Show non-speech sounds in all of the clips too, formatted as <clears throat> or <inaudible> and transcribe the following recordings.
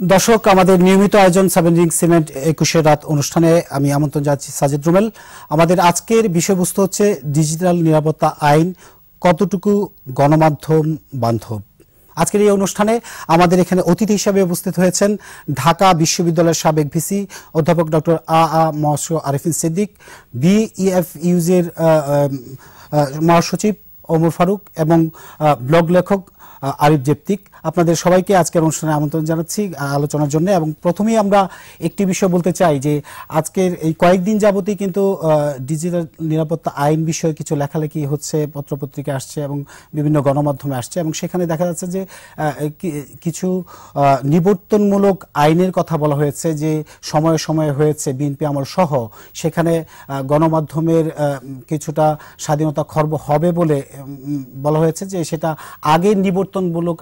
দর্শক, আমাদের নিয়মিত আয়োজন সেভেন রিং সিমেন্ট একুশে রাত অনুষ্ঠানে আমি আমন্ত্রণ যাচ্ছি সাজিদ রুমেল। আমাদের আজকের বিষয়বস্তু হচ্ছে ডিজিটাল নিরাপত্তা আইন, কতটুকু গণমাধ্যম বান্ধব। আজকের এই অনুষ্ঠানে আমাদের এখানে অতিথি হিসাবে উপস্থিত হয়েছেন ঢাকা বিশ্ববিদ্যালয়ের সাবেক ভিসি অধ্যাপক ডক্টর আ আ মহস আরিফিন সিদ্দিক বিইএফ ইউজের মহাসচিব ওমর ফারুক এবং ব্লগ লেখক আরিফ জেপ্তিক। আপনাদের সবাইকে আজকের অনুষ্ঠানে আমন্ত্রণ জানাচ্ছি আলোচনার জন্য। এবং প্রথমেই আমরা একটি বিষয় বলতে চাই যে, আজকের এই কয়েকদিন যাবতই কিন্তু ডিজিটাল নিরাপত্তা আইন বিষয়ে কিছু লেখালেখি হচ্ছে, পত্রপত্রিকা আসছে এবং বিভিন্ন গণমাধ্যমে আসছে। এবং সেখানে দেখা যাচ্ছে যে কিছু নিবর্তনমূলক আইনের কথা বলা হয়েছে যে, সময়ে সময়ে হয়েছে বিএনপি আমল সহ। সেখানে গণমাধ্যমের কিছুটা স্বাধীনতা খর্ব হবে বলে বলা হয়েছে যে, সেটা আগের নিবর্তনমূলক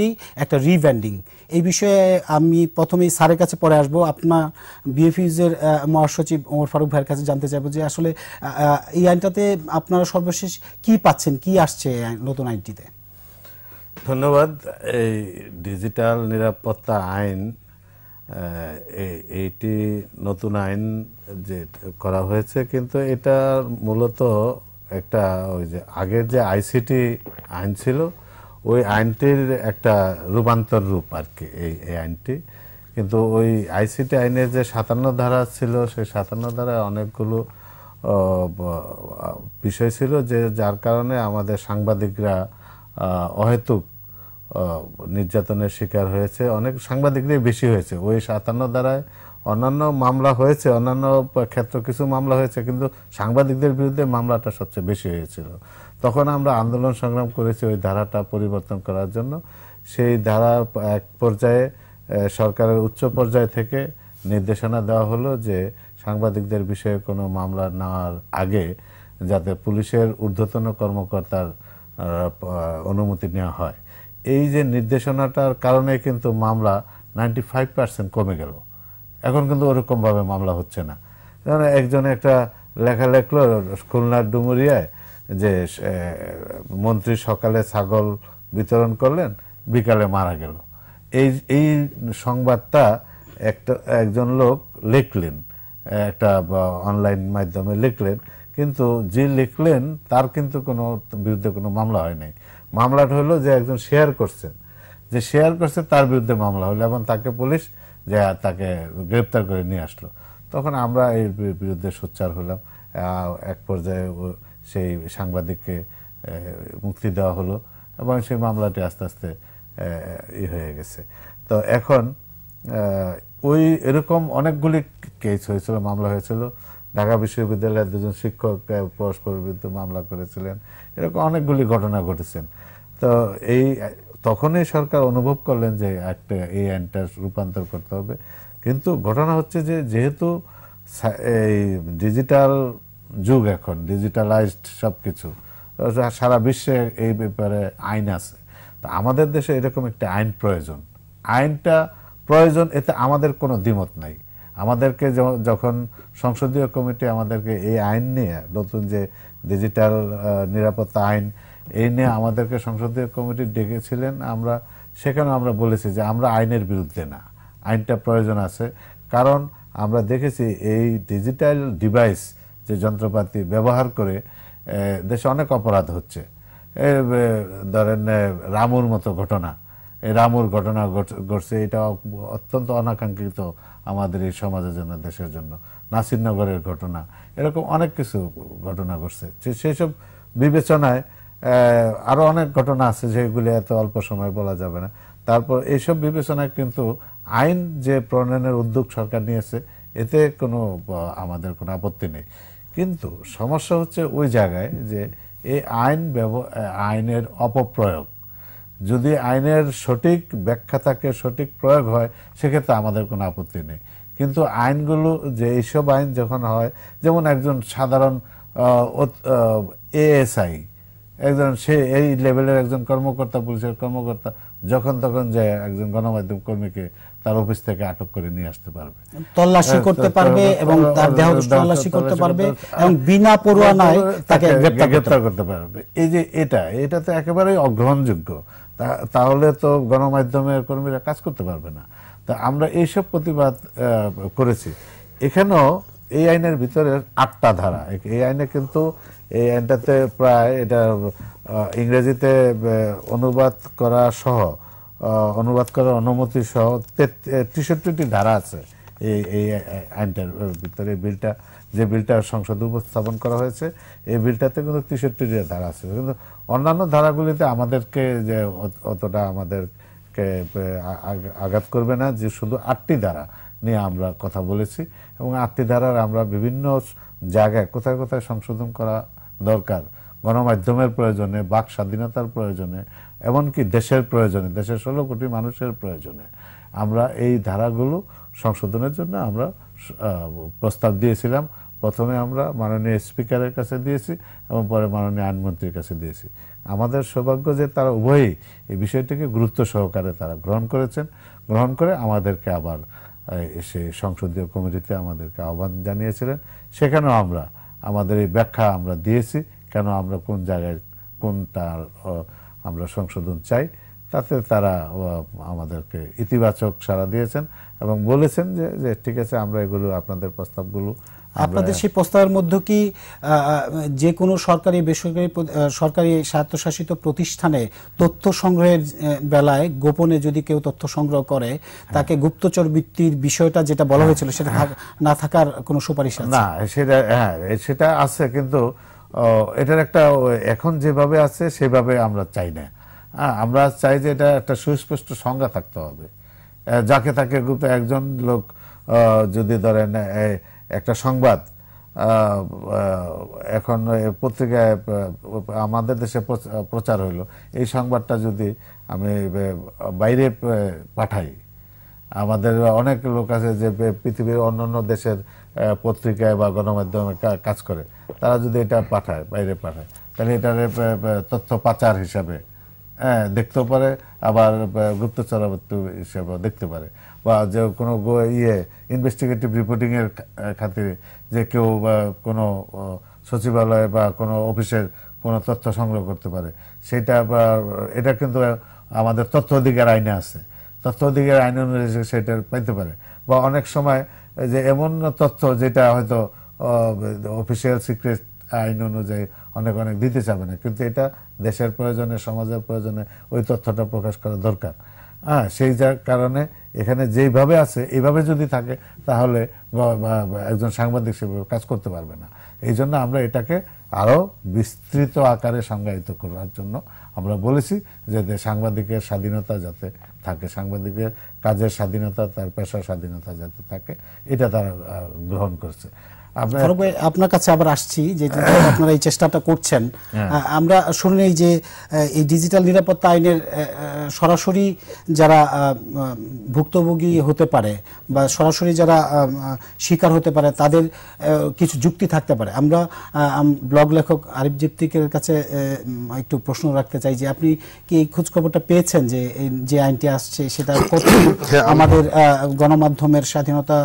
আইনগুলিরই একটা রিভ্যান্ডিং এই বিষয়ে আমি প্রথমেই স্যারের কাছে পরে আসব। আপনার বিএফইউজের মহাসচিব ওমর ফারুক ভাইয়ের কাছে জানতে চাইব যে আসলে এই আইনটাতে আপনারা সর্বশেষ কি পাচ্ছেন, কি আসছে নতুন আইনটিতে? ধন্যবাদ। এই ডিজিটাল নিরাপত্তা আইন এইটি নতুন আইন যে করা হয়েছে, কিন্তু এটা মূলত একটা ওই যে আগের যে আইসিটি আইন ছিল ওই আইনটির একটা রূপান্তর রূপ আর কি, এই এই আইনটি। কিন্তু ওই আইসিটি আইনের যে সাতান্ন ধারা ছিল, সেই সাতান্ন ধারায় অনেকগুলো বিষয় ছিল যে যার কারণে আমাদের সাংবাদিকরা অহেতুক নির্যাতনের শিকার হয়েছে। অনেক সাংবাদিকরাই বেশি হয়েছে। ওই সাতান্ন দ্বারায় অন্যান্য মামলা হয়েছে, অন্যান্য ক্ষেত্র কিছু মামলা হয়েছে, কিন্তু সাংবাদিকদের বিরুদ্ধে মামলাটা সবচেয়ে বেশি হয়েছিল। তখন আমরা আন্দোলন সংগ্রাম করেছি ওই ধারাটা পরিবর্তন করার জন্য। সেই ধারা এক পর্যায়ে সরকারের উচ্চ পর্যায় থেকে নির্দেশনা দেওয়া হলো যে সাংবাদিকদের বিষয়ে কোনো মামলা নেওয়ার আগে যাতে পুলিশের ঊর্ধ্বতন কর্মকর্তার অনুমতি নেওয়া হয়। এই যে নির্দেশনাটার কারণে কিন্তু মামলা নাইনটি ফাইভ পার্সেন্ট কমে গেল। এখন কিন্তু ওরকমভাবে মামলা হচ্ছে না। যেমন একজন একটা লেখা লেখলো, খুলনার ডুমুরিয়ায় যে মন্ত্রী সকালে ছাগল বিতরণ করলেন, বিকালে মারা গেল। এই এই সংবাদটা একটা, একজন লোক লিখলেন, একটা অনলাইন মাধ্যমে লিখলেন, কিন্তু যে লিখলেন, তার কিন্তু কোনো বিরুদ্ধে কোনো মামলা হয় নাই। মামলাটা হলো যে একজন শেয়ার করছেন। যে শেয়ার করছে, তার বিরুদ্ধে মামলা হলো এবং তাকে পুলিশ যে, তাকে গ্রেপ্তার করে নিয়ে আসলো। তখন আমরা এর বিরুদ্ধে সোচ্চার হলাম। এক পর্যায়ে সেই সাংবাদিককে মুক্তি দেওয়া হলো এবং সেই মামলাটি আস্তে আস্তে ই হয়ে গেছে। তো এখন ওই এরকম অনেকগুলি কেস হয়েছিল, মামলা হয়েছিল। ঢাকা বিশ্ববিদ্যালয়ের দুজন শিক্ষক পরস্পর বিরুদ্ধে মামলা করেছিলেন। এরকম অনেকগুলি ঘটনা ঘটেছেন তো এই, তখনই সরকার অনুভব করলেন যে একটা এই আইনটা রূপান্তর করতে হবে। কিন্তু ঘটনা হচ্ছে যে, যেহেতু এই ডিজিটাল যুগ এখন ডিজিটালাইজড সব কিছু সারা বিশ্বে এই ব্যাপারে আইন আছে। তো আমাদের দেশে এরকম একটা আইন প্রয়োজন। আইনটা প্রয়োজন, এতে আমাদের কোনো দ্বিমত নাই। আমাদেরকে যখন সংসদীয় কমিটি আমাদেরকে এই আইন নিয়ে, নতুন যে ডিজিটাল নিরাপত্তা আইন, এই নিয়ে আমাদেরকে সংসদীয় কমিটি ডেকেছিলেন, আমরা সেখানে আমরা বলেছি যে আমরা আইনের বিরুদ্ধে না। আইনটা প্রয়োজন আছে। কারণ আমরা দেখেছি এই ডিজিটাল ডিভাইস যে যন্ত্রপাতি ব্যবহার করে দেশে অনেক অপরাধ হচ্ছে। ধরেন রামুর মতো ঘটনা। এই রামুর ঘটনা ঘট- ঘটছে, এটা অত্যন্ত অনাকাঙ্ক্ষিত আমাদের এই সমাজের জন্য, দেশের জন্য। নাসিরনগরের ঘটনা, এরকম অনেক কিছু ঘটনা ঘটছে। সেই সব বিবেচনায় আরও অনেক ঘটনা আছে, যেগুলি এত অল্প সময় বলা যাবে না। তারপর এইসব বিবেচনায় কিন্তু আইন যে প্রণয়নের উদ্যোগ সরকার নিয়েছে, এতে কোনো আমাদের কোনো আপত্তি নেই। কিন্তু সমস্যা হচ্ছে ওই জায়গায় যে এই আইন আইনের অপপ্রয়োগ। যদি আইনের সঠিক ব্যাখ্যা থাকে, সঠিক প্রয়োগ হয়, সেক্ষেত্রে আমাদের কোনো আপত্তি নেই। কিন্তু আইনগুলো, যে এইসব আইন যখন হয়, যেমন একজন সাধারণ এএসআই, একজন সে এই লেভেলের একজন কর্মকর্তা, পুলিশের কর্মকর্তা, যখন তখন যে একজন গণমাধ্যম কর্মীকে তার অফিস থেকে আটক করে নিয়ে আসতে পারবে। তল্লাশি হ্যাঁ, করতে পারবে এবং তার দেহ তল্লাশি করতে পারবে এবং বিনা পরোয়ানায় তাকে গ্রেপ্তার করতে পারবে। এই যে এটা এটা তো একেবারেই অগ্রহণযোগ্য। তাহলে তো গণমাধ্যমের কর্মীরা কাজ করতে পারবে না। তা আমরা এইসব প্রতিবাদ করেছি। এখানেও এই আইনের ভিতরে আটটা ধারা। এই আইনে কিন্তু এই আইনটাতে প্রায় এটা ইংরেজিতে অনুবাদ করা সহ অনুবাদ করার অনুমতি সহ তেষট্টিটি ধারা আছে। এই এই আইনটার ভিতরে বিলটা, যে বিলটা সংসদে উপস্থাপন করা হয়েছে, এই বিলটাতে কিন্তু তেষট্টিটি ধারা আছে। কিন্তু অন্যান্য ধারাগুলিতে আমাদেরকে যে অতটা আমাদেরকে আঘাত করবে না, যে শুধু আটটি ধারা নিয়ে আমরা কথা বলেছি এবং আটটি ধারার আমরা বিভিন্ন জায়গায় কোথায় কোথায় সংশোধন করা দরকার গণমাধ্যমের প্রয়োজনে, বাক স্বাধীনতার প্রয়োজনে, এমনকি দেশের প্রয়োজনে, দেশের ষোলো কোটি মানুষের প্রয়োজনে আমরা এই ধারাগুলো সংশোধনের জন্য আমরা প্রস্তাব দিয়েছিলাম। প্রথমে আমরা মাননীয় স্পিকারের কাছে দিয়েছি এবং পরে মাননীয় আইনমন্ত্রীর কাছে দিয়েছি। আমাদের সৌভাগ্য যে তারা উভয়ই এই বিষয়টিকে গুরুত্ব সহকারে তারা গ্রহণ করেছেন। গ্রহণ করে আমাদেরকে আবার সেই সংসদীয় কমিটিতে আমাদেরকে আহ্বান জানিয়েছিলেন। সেখানেও আমরা, আমাদের এই ব্যাখ্যা আমরা দিয়েছি। কেন আমরা কোন জায়গায় কোনটার আহ, আমরা সংশোধন চাই তাতে তারা আমাদেরকে ইতিবাচক সাড়া দিয়েছেন এবং বলেছেন যে যে ঠিক আছে আমরা এগুলো আপনাদের প্রস্তাবগুলো আপনাদের সেই প্রস্তাবের মধ্যে কি যে কোনো সরকারি বেসরকারি সরকারি স্বায়ত্তশাসিত প্রতিষ্ঠানে তথ্য সংগ্রহের বেলায় গোপনে যদি কেউ তথ্য সংগ্রহ করে তাকে গুপ্তচর বৃত্তির বিষয়টা যেটা বলা হয়েছিল সেটা না থাকার কোনো সুপারিশ না সেটা হ্যাঁ সেটা আছে কিন্তু এটার একটা এখন যেভাবে আছে, সেভাবে আমরা চাই না। আমরা চাই যে এটা একটা সুস্পষ্ট সংজ্ঞা থাকতে হবে। যাকে তাকে গুপ্ত একজন লোক যদি ধরেন একটা সংবাদ এখন পত্রিকায় আমাদের দেশে প্রচ- প্রচার হইল। এই সংবাদটা যদি আমি বাইরে পাঠাই, আমাদের অনেক লোক আছে যে, পৃথিবীর অন্যান্য দেশের পত্রিকায় বা গণমাধ্যমে কাজ করে। তারা যদি এটা পাঠায় বাইরে পাঠায় তাহলে এটার তথ্য পাচার হিসাবে হ্যাঁ দেখতেও পারে আবার আহ, গুপ্তচরাবৃত্তি হিসাবে দেখতে পারে। বা যে কোনো ইয়ে ইনভেস্টিগেটিভ রিপোর্টিংয়ের খাতিরে যে কেউ বা কোনো সচিবালয় বা কোনো অফিসের কোনো তথ্য সংগ্রহ করতে পারে। সেটা এটা কিন্তু আমাদের তথ্য অধিকার আইনে আছে। তথ্য অধিকার আইন অনুযায়ী সেটা পাইতে পারে। বা অনেক সময় যে এমন তথ্য যেটা হয়তো অফিসিয়াল সিক্রেট আইন অনুযায়ী অনেক অনেক দিতে চাবে না। কিন্তু এটা দেশের প্রয়োজনে, সমাজের প্রয়োজনে ওই তথ্যটা প্রকাশ করা দরকার। হ্যাঁ সেই যার কারণে এখানে যেইভাবে আছে এইভাবে যদি থাকে, তাহলে একজন সাংবাদিক সেভাবে কাজ করতে পারবে না। এই জন্য আমরা এটাকে আরও বিস্তৃত আকারে সংজ্ঞায়িত করার জন্য আমরা বলেছি যে সাংবাদিকের স্বাধীনতা যাতে থাকে, সাংবাদিকের কাজের স্বাধীনতা, তার পেশার স্বাধীনতা যাতে থাকে, এটা তারা গ্রহণ করছে। আপনার কাছে আবার আসছি যে আপনারা এই চেষ্টাটা করছেন হ্যাঁ। আমরা শুনি যে এই ডিজিটাল নিরাপত্তা আইনের সরাসরি যারা ভুক্তভোগী হতে পারে বা সরাসরি যারা শিকার হতে পারে তাদের কিছু যুক্তি থাকতে পারে আমরা ব্লগ লেখক আরিফ জিপ্তিকের কাছে একটু প্রশ্ন রাখতে চাই যে আপনি কি এই খোঁজ খবরটা পেয়েছেন যে যে আইনটি আসছে সেটা <coughs> কত হ্যাঁ, আমাদের আহ, গণমাধ্যমের স্বাধীনতা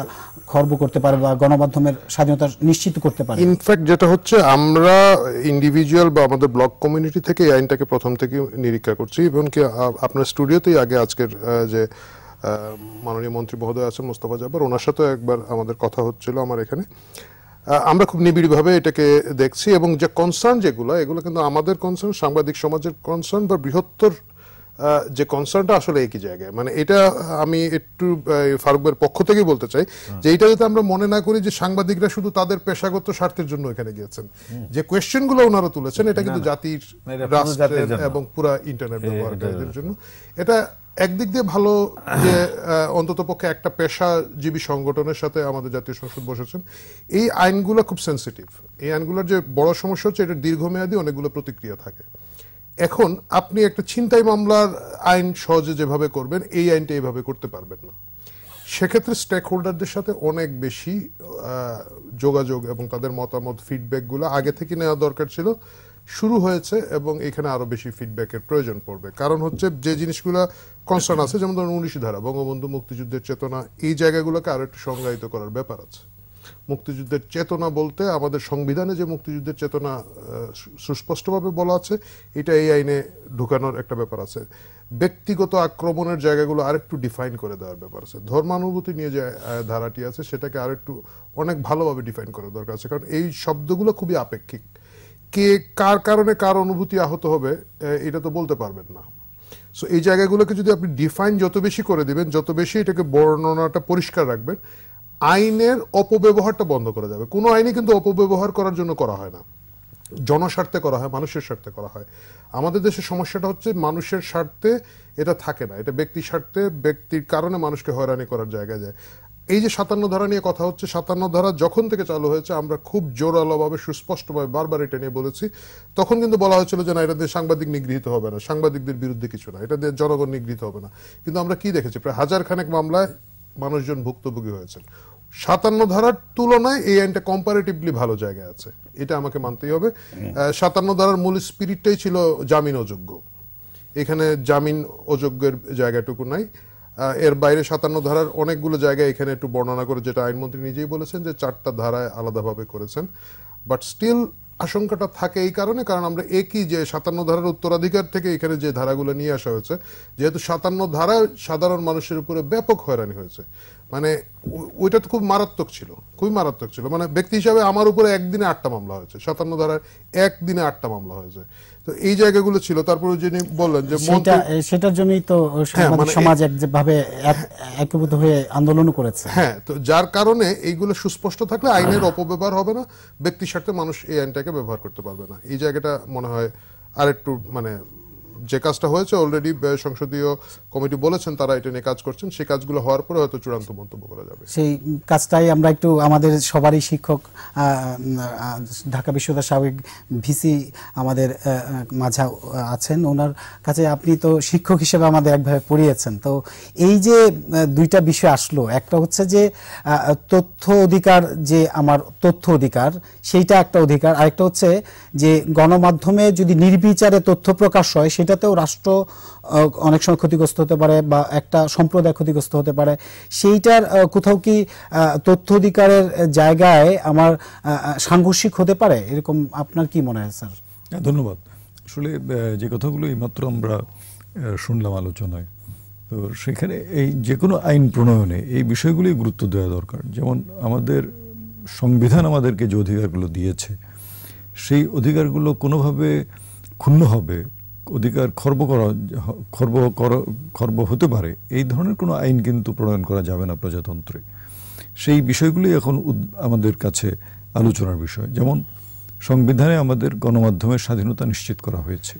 খর্ব করতে পারে বা গণমাধ্যমের স্বাধীনতা নিশ্চিত করতে পারে। ইনফ্যাক্ট যেটা হচ্ছে, আমরা ইন্ডিভিজুয়াল বা আমাদের ব্লক কমিউনিটি থেকে এই আইনটাকে প্রথম থেকে নিরীক্ষা করছি। এবং কি আপনার স্টুডিওতেই আগে আজকের যে মাননীয় মন্ত্রী মহোদয় আছেন, মোস্তফা জাব্বার, ওনার সাথেও একবার আমাদের কথা হচ্ছিল আমার এখানে। আমরা খুব নিবিড়ভাবে এটাকে দেখছি এবং যে কনসার্ন যেগুলো, এগুলো কিন্তু আমাদের কনসার্ন সাংবাদিক সমাজের কনসার্ন বা বৃহত্তর যে কনসার্নটা আসলে একই জায়গায়। মানে এটা আমি একটু ফারুকের পক্ষ থেকেই বলতে চাই যে এটা যাতে আমরা মনে না করি যে সাংবাদিকরা শুধু তাদের পেশাগত স্বার্থের জন্য এখানে গিয়েছেন। যে কোয়েশ্চেনগুলো ওনারা তুলেছেন এটা কিন্তু জাতির রাষ্ট্রের এবং পুরা ইন্টারনেট ব্যবহারকারীদের জন্য। এটা একদিক দিয়ে ভালো যে অন্তত পক্ষে একটা পেশাজীবী সংগঠনের সাথে আমাদের জাতীয় সংসদ বসেছেন। এই আইনগুলো খুব সেন্সিটিভ এই আইনগুলোর যে বড় সমস্যা হচ্ছে এটা দীর্ঘমেয়াদী অনেকগুলো প্রতিক্রিয়া থাকে। এখন আপনি একটা ছিনতাই মামলার আইন সহজে যেভাবে করবেন, এই আইনটা এইভাবে করতে পারবেন না। সেক্ষেত্রে স্টেক হোল্ডারদের সাথে অনেক বেশি যোগাযোগ এবং তাদের মতামত ফিডব্যাকগুলো আগে থেকে নেওয়া দরকার ছিল। শুরু হয়েছে এবং এখানে আরও বেশি ফিডব্যাকের প্রয়োজন পড়বে। কারণ হচ্ছে যে জিনিসগুলো কনসার্ন আছে, যেমন ধরুন উনিশ ধারা, বঙ্গবন্ধু মুক্তিযুদ্ধের চেতনা, এই জায়গাগুলোকে আরও একটু সংজ্ঞায়িত করার ব্যাপার আছে। মুক্তিযুদ্ধের চেতনা বলতে, আমাদের সংবিধানে যে মুক্তিযুদ্ধের চেতনা সুস্পষ্টভাবে বলা আছে, এটা এই আইনে ঢুকানোর একটা ব্যাপার আছে। ব্যক্তিগত আক্রমণের জায়গাগুলো আরেকটু ডিফাইন করে দেওয়ার ব্যাপার আছে। ধর্মানুভূতি নিয়ে যে ধারাটি আছে, সেটাকে আরেকটু অনেক ভালোভাবে ডিফাইন করা দরকার আছে। কারণ এই শব্দগুলো খুবই আপেক্ষিক। কে, কার কারণে কার অনুভূতি আহত হবে এটা তো বলতে পারবেন না। সো এই জায়গাগুলোকে যদি আপনি ডিফাইন যত বেশি করে দিবেন, যত বেশি এটাকে বর্ণনাটা পরিষ্কার রাখবেন আইনের অপব্যবহারটা বন্ধ করা যাবে। কোনো আইনই কিন্তু অপব্যবহার করার জন্য করা হয় না। জনস্বার্থে করা হয়, মানুষের স্বার্থে করা হয়। আমাদের দেশের সমস্যাটা হচ্ছে মানুষের স্বার্থে এটা থাকে না। এটা ব্যক্তির স্বার্থে, ব্যক্তির কারণে মানুষকে হয়রানি করার জায়গায় যায়। এই যে সাতান্ন ধারা নিয়ে কথা হচ্ছে, সাতান্ন ধারা যখন থেকে চালু হয়েছে, আমরা খুব জোরালোভাবে, সুস্পষ্টভাবে বারবার এটা নিয়ে বলেছি। তখন কিন্তু বলা হয়েছিল যে না, এটা দিয়ে সাংবাদিক নিগৃহীত হবে না। সাংবাদিকদের বিরুদ্ধে কিছু না। এটা দিয়ে জনগণ নিগৃহীত হবে না। কিন্তু আমরা কি দেখেছি? প্রায় হাজার খানেক মামলায় মানুষজন ভুক্তভোগী হয়েছেন। সাতান্ন ধারার তুলনায় এই আইনটা কম্পারেটিভলি ভালো জায়গায় আছে। এটা আমাকে মানতেই হবে। সাতান্ন ধারার মূল স্পিরিটটাই ছিল জামিন অযোগ্য এখানে জামিন অযোগ্যের জায়গাটুকু নাই। এর বাইরে সাতান্ন ধারার অনেকগুলো জায়গায় এখানে একটু বর্ণনা করে যেটা আইনমন্ত্রী নিজেই বলেছেন যে চারটা ধারায় আলাদাভাবে করেছেন। বাট স্টিল আশঙ্কাটা থাকে এই কারণে কারণ আমরা একই যে সাতান্ন ধারার উত্তরাধিকার থেকে এখানে যে ধারাগুলো নিয়ে আসা হয়েছে যেহেতু সাতান্ন ধারা সাধারণ মানুষের উপরে ব্যাপক হয়রানি হয়েছে। মানে ওইটা তো খুব মারাত্মক ছিল খুবই মারাত্মক ছিল। মানে ব্যক্তি হিসাবে আমার উপরে একদিনে আটটা মামলা হয়েছে সাতান্ন ধারায় একদিনে আটটা মামলা হয়েছে। তো এই জায়গাগুলো ছিল তারপরে যিনি বললেন যে সেটার জন্যই তো মানে সমাজ এক যেভাবে এক- একীভূত হয়ে আন্দোলনও করেছে। হ্যাঁ তো যার কারণে এইগুলো সুস্পষ্ট থাকলে আইনের অপব্যবহার হবে না ব্যক্তির স্বার্থে মানুষ এই আইনটাকে ব্যবহার করতে পারবে না। এই জায়গাটা মনে হয় আরেকটু মানে যে কাজটা হয়েছে অলরেডি সংসদীয় কমিটি বলেছেন তারা এটা নিয়ে কাজ করছেন। সেই কাজগুলো হওয়ার পরে হয়তো চূড়ান্ত মন্তব্য করা যাবে। সেই কাজটাই আমরা একটু আমাদের সবারই শিক্ষক ঢাকা বিশ্ববিদ্যালয়ের সাবেক ভিসি আমাদের মাঝে আছেন। ওনার কাছে আপনি তো শিক্ষক হিসেবে আমাদের একভাবে পড়িয়েছেন। তো এই যে দুইটা বিষয় আসলো, একটা হচ্ছে যে তথ্য অধিকার যে আমার তথ্য অধিকার, সেইটা একটা অধিকার। আরেকটা হচ্ছে যে, গণমাধ্যমে যদি নির্বিচারে তথ্য প্রকাশ হয় সেটাতেও রাষ্ট্র অনেক সময় ক্ষতিগ্রস্ত হতে পারে বা একটা সম্প্রদায় ক্ষতিগ্রস্ত হতে পারে। সেইটার কোথাও কি তথ্য অধিকারের জায়গায় আমার সাংঘর্ষিক হতে পারে? এরকম আপনার কি মনে হয় স্যার? হ্যাঁ, ধন্যবাদ। আসলে যে কথাগুলো এইমাত্র আমরা শুনলাম আলোচনায় তো সেখানে এই যে কোনো আইন প্রণয়নে এই বিষয়গুলি গুরুত্ব দেওয়া দরকার। যেমন আমাদের সংবিধান আমাদেরকে যে অধিকারগুলো দিয়েছে সেই অধিকারগুলো কোনোভাবে ক্ষুণ্ণ হবে অধিকার খর্ব করা, খর্ব খর্ব হতে পারে। এই ধরনের কোনো আইন কিন্তু প্রণয়ন করা যাবে না প্রজাতন্ত্রে। সেই বিষয়গুলি এখন আমাদের কাছে আলোচনার বিষয়। যেমন সংবিধানে আমাদের গণমাধ্যমের স্বাধীনতা নিশ্চিত করা হয়েছে।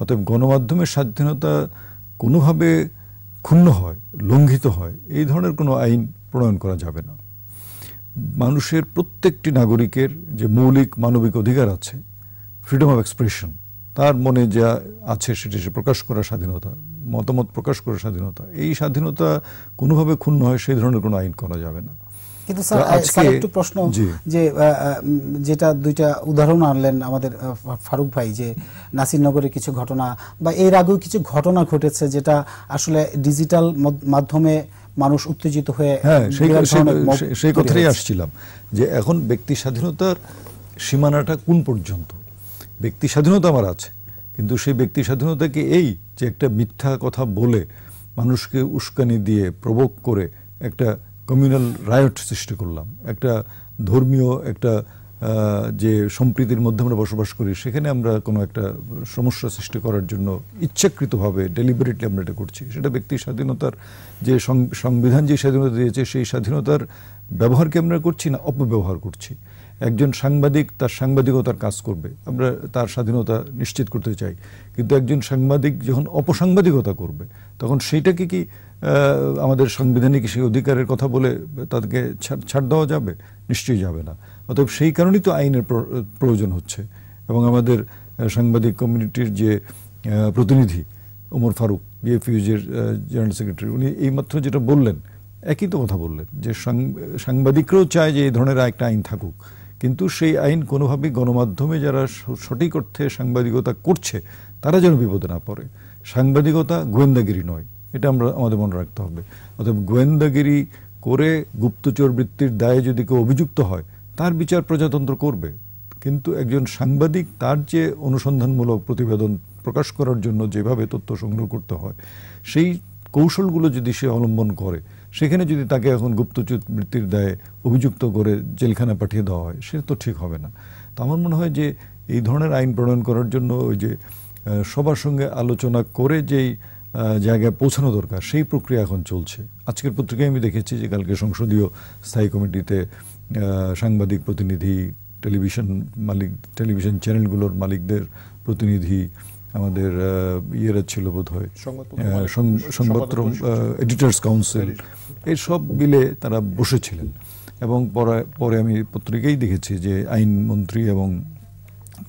অতএব গণমাধ্যমের স্বাধীনতা কোনোভাবে ক্ষুণ্ণ হয়, লঙ্ঘিত হয়, এই ধরনের কোনো আইন প্রণয়ন করা যাবে না। মানুষের প্রত্যেকটি নাগরিকের যে মৌলিক মানবিক অধিকার আছে ফ্রিডম অফ এক্সপ্রেশন তার মনে যা আছে সেটি সে প্রকাশ করার স্বাধীনতা মতামত প্রকাশ করার স্বাধীনতা। এই স্বাধীনতা কোনোভাবে ক্ষুণ্ণ হয় সেই ধরনের কোনো আইন করা যাবে না। কিন্তু স্যার আজকে- একটু প্রশ্ন যে যেটা দুইটা উদাহরণ আনলেন আমাদের ফারুক ভাই যে নাসিরনগরের কিছু ঘটনা বা এর আগেও কিছু ঘটনা ঘটেছে যেটা আসলে ডিজিটাল মাধ্যমে মানুষ উত্তেজিত হয়ে হ্যাঁ সেই কথাই আসছিলাম যে এখন ব্যক্তি স্বাধীনতার সীমানাটা কোন পর্যন্ত? ব্যক্তি স্বাধীনতা আমার আছে। কিন্তু সেই ব্যক্তি স্বাধীনতাকে এই যে একটা মিথ্যা কথা বলে, মানুষকে উস্কানি দিয়ে প্রভোগ করে একটা কমিউনাল রায়ট সৃষ্টি করলাম, একটা ধর্মীয় একটা যে সম্প্রীতির মধ্যে আমরা বসবাস করি, সেখানে আমরা কোনো একটা সমস্যা সৃষ্টি করার জন্য ইচ্ছাকৃতভাবে ডেলিবারেটলি আমরা এটা করছি। সেটা ব্যক্তি স্বাধীনতার যে সংবিধান যে স্বাধীনতা দিয়েছে, সেই স্বাধীনতার ব্যবহারকে আমরা করছি না, অপব্যবহার করছি। একজন সাংবাদিক তার সাংবাদিকতার কাজ করবে। আমরা তার স্বাধীনতা নিশ্চিত করতে চাই। কিন্তু একজন সাংবাদিক যখন অপসাংবাদিকতা করবে, তখন সেইটাকে কি আমাদের সাংবিধানিক সেই অধিকারের কথা বলে তাদেরকে ছাড়- দেওয়া যাবে? নিশ্চয়ই যাবে না। অতএব সেই কারণেই তো আইনের প্র- প্রয়োজন হচ্ছে। এবং আমাদের সাংবাদিক কমিউনিটির যে প্রতিনিধি ওমর ফারুক, বিএফইউজের জেনারেল সেক্রেটারি, উনি এইমাত্র যেটা বললেন, একই তো কথা বললেন যে সাংবাদিকরাও চায় যে এই ধরনের একটা আইন থাকুক। কিন্তু সেই আইন কোনোভাবেই গণমাধ্যমে যারা সঠিক অর্থে সাংবাদিকতা করছে, তারা যেন বিপদে না পড়ে। সাংবাদিকতা গোয়েন্দাগিরি নয়, এটা আমরা, আমাদের মনে রাখতে হবে। অতএব গোয়েন্দাগিরি করে গুপ্তচর বৃত্তির দায়ে যদি কেউ অভিযুক্ত হয়, তার বিচার প্রজাতন্ত্র করবে। কিন্তু একজন সাংবাদিক তার যে অনুসন্ধানমূলক প্রতিবেদন প্রকাশ করার জন্য যেভাবে তথ্য সংগ্রহ করতে হয়, সেই কৌশলগুলো যদি সে অবলম্বন করে সেখানে যদি তাকে এখন গুপ্তচর বৃত্তির দায়ে অভিযুক্ত করে জেলখানা পাঠিয়ে দেওয়া হয় সে তো ঠিক হবে না। তো আমার মনে হয় যে এই ধরনের আইন প্রণয়ন করার জন্য ওই যে সবার সঙ্গে আলোচনা করে যেই জায়গায় পৌঁছানো দরকার সেই প্রক্রিয়া এখন চলছে। আজকের পত্রিকায় আমি দেখেছি যে কালকে সংসদীয় স্থায়ী কমিটিতে সাংবাদিক প্রতিনিধি টেলিভিশন মালিক টেলিভিশন চ্যানেলগুলোর মালিকদের প্রতিনিধি আমাদের ইয়েরা ছিল বোধ হয় সংবাদপত্র এডিটার্স কাউন্সিল এই সব মিলে তারা বসেছিলেন। এবং পরে পরে আমি পত্রিকায় দেখেছি যে আইনমন্ত্রী এবং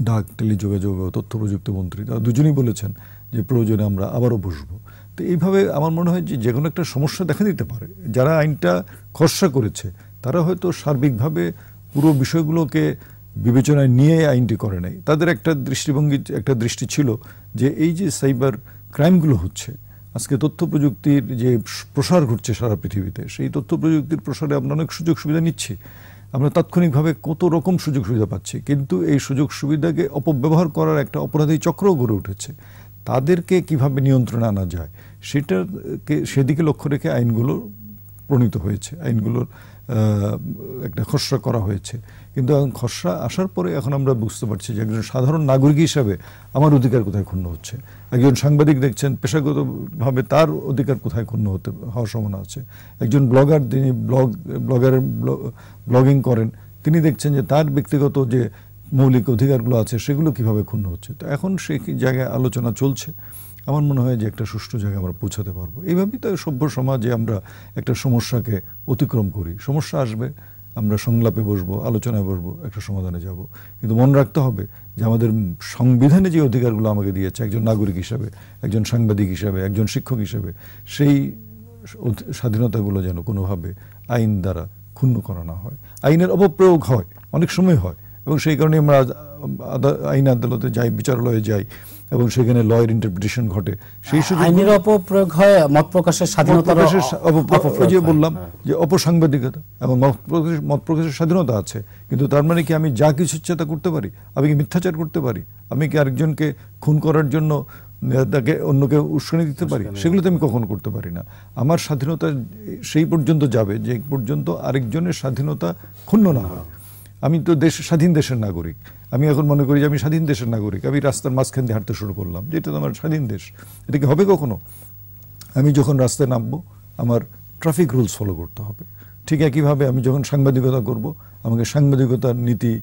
ডাক, টেলিযোগাযোগ ও তথ্য প্রযুক্তি মন্ত্রী, তারা দুজনেই বলেছেন যে প্রয়োজনে আমরা আবারও বসবো। তো এইভাবে আমার মনে হয় যে যে কোনো একটা সমস্যা দেখা দিতে পারে। যারা আইনটা খসড়া করেছে, তারা হয়তো সার্বিকভাবে পুরো বিষয়গুলোকে বিবেচনায় নিয়ে আইনটি করে নাই। তাদের একটা দৃষ্টিভঙ্গি, একটা দৃষ্টি ছিল যে এই যে সাইবার ক্রাইমগুলো হচ্ছে আজকে তথ্য প্রযুক্তির যে প্রসার ঘটছে সারা পৃথিবীতে, সেই তথ্য প্রযুক্তির প্রসারে আমরা অনেক সুযোগ সুবিধা নিচ্ছি। আমরা তাৎক্ষণিকভাবে কত রকম সুযোগ সুবিধা পাচ্ছি, কিন্তু এই সুযোগ সুবিধাকে অপব্যবহার করার একটা অপরাধী চক্র গড়ে উঠেছে। তাদেরকে কীভাবে নিয়ন্ত্রণে আনা যায় সেটাকে সেদিকে লক্ষ্য রেখে আইনগুলো প্রণীত হয়েছে। আইনগুলোর একটা খসড়া করা হয়েছে। কিন্তু এখন খসড়া আসার পরে এখন আমরা বুঝতে পারছি যে একজন সাধারণ নাগরিক হিসাবে আমার অধিকার কোথায় ক্ষুণ্ণ হচ্ছে। একজন সাংবাদিক দেখছেন, পেশাগতভাবে তার অধিকার কোথায় ক্ষুণ্ণ হতে, হওয়ার সম্ভাবনা আছে। একজন ব্লগার, তিনি ব্লগ, ব্লগারের ব্লগিং করেন, তিনি দেখছেন যে তার ব্যক্তিগত যে মৌলিক অধিকারগুলো আছে, সেগুলো কীভাবে ক্ষুণ্ণ হচ্ছে। তো এখন সেই জায়গায় আলোচনা চলছে? আমার মনে হয় যে একটা সুষ্ঠু জায়গায় আমরা পৌঁছাতে পারব। এইভাবেই তো সভ্য সমাজে আমরা একটা সমস্যাকে অতিক্রম করি। সমস্যা আসবে, আমরা সংলাপে বসবো, আলোচনায় বসবো, একটা সমাধানে যাব। কিন্তু মনে রাখতে হবে যে আমাদের সংবিধানে যে অধিকারগুলো আমাকে দিয়েছে, একজন নাগরিক হিসাবে, একজন সাংবাদিক হিসাবে, একজন শিক্ষক হিসাবে, সেই স্বাধীনতাগুলো যেন কোনোভাবে আইন দ্বারা ক্ষুণ্ণ করা না হয়। আইনের অপপ্রয়োগ হয়, অনেক সময় হয়। এবং সেই কারণে আমরা আইন আদালতে যাই, বিচারালয়ে যাই। এবং সেখানে লয়ের ইন্টারপ্রিটেশন ঘটে। সেই সুযোগ আইনের অপপ্রয়োগ হয় মত প্রকাশের স্বাধীনতার যে বললাম যে অপসাংবাদিকতা এবং মত প্রকাশের স্বাধীনতা আছে। কিন্তু তার মানে কি আমি যা কিছু ইচ্ছা তা করতে পারি? আমি কি মিথ্যাচার করতে পারি? আমি কি আরেকজনকে খুন করার জন্য তাকে অন্যকে উস্কানি দিতে পারি? সেগুলো তো আমি কখনো করতে পারি না। আমার স্বাধীনতা সেই পর্যন্ত যাবে যে পর্যন্ত আরেকজনের স্বাধীনতা ক্ষুণ্ণ না হয়। আমি তো দেশ স্বাধীন দেশের নাগরিক। আমি এখন মনে করি যে আমি স্বাধীন দেশের নাগরিক। আমি রাস্তার মাঝখান দিয়ে হাঁটতে শুরু করলাম। যে এটা তো আমার স্বাধীন দেশ। এটা কি হবে কখনো? আমি যখন রাস্তায় নামবো, আমার ট্রাফিক রুলস ফলো করতে হবে। ঠিক একইভাবে আমি যখন সাংবাদিকতা করব, আমাকে সাংবাদিকতার নীতি,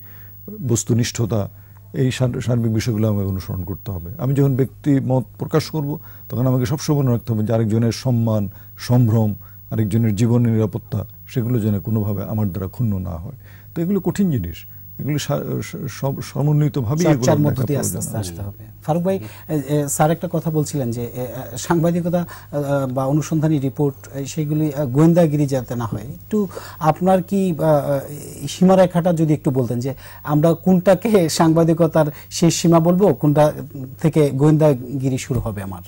বস্তুনিষ্ঠতা, এই সার্বিক বিষয়গুলো আমাকে অনুসরণ করতে হবে। আমি যখন ব্যক্তি মত প্রকাশ করব, তখন আমাকে সবসময় মনে রাখতে হবে যে আরেকজনের সম্মান, সম্ভ্রম, আরেকজনের জীবনের নিরাপত্তা, সেগুলো যেন কোনোভাবে আমার দ্বারা ক্ষুণ্ণ না হয়। তো এগুলো কঠিন জিনিস। এগুলো সা- স- সম- সমন্বিতভাবেই এগুলো চর্চার মধ্য দিয়ে আস্তে আস্তে আসতে হবে। ফারুক ভাই স্যার একটা কথা বলছিলেন যে সাংবাদিকতা বা অনুসন্ধানী রিপোর্ট গোয়েন্দাগিরি যাতে না হয়। একটু আপনার কি সীমারেখাটা যদি একটু বলতেন যে আমরা কোনটাকে সাংবাদিকতার শেষ সীমা বলব কোনটা থেকে গোয়েন্দাগিরি শুরু হবে আমার?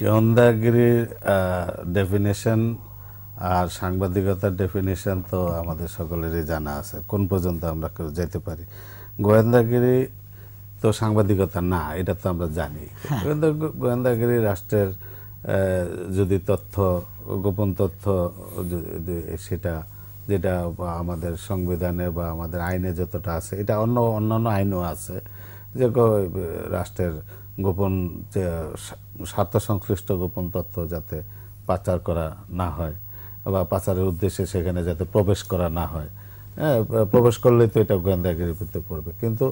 গোয়েন্দাগিরির ডেফিনেশন আর সাংবাদিকতার ডেফিনেশন তো আমাদের সকলেরই জানা আছে। কোন পর্যন্ত আমরা যেতে পারি? গোয়েন্দাগিরি তো সাংবাদিকতা না এটা তো আমরা জানি। গোয়েন্দা গোয়েন্দাগিরি রাষ্ট্রের যদি তথ্য গোপন তথ্য সেটা যেটা আমাদের সংবিধানে বা আমাদের আইনে যতটা আছে এটা অন্য অন্যান্য আইনও আছে। যে রাষ্ট্রের গোপন যে স্বার্থ সংশ্লিষ্ট গোপন তথ্য যাতে পাচার করা না হয়। বা পাচারের উদ্দেশ্যে সেখানে যাতে প্রবেশ করা না হয়। হ্যাঁ প্রবেশ করলেই তো এটা গোয়েন্দাগিরির ভিতরে পড়বে। কিন্তু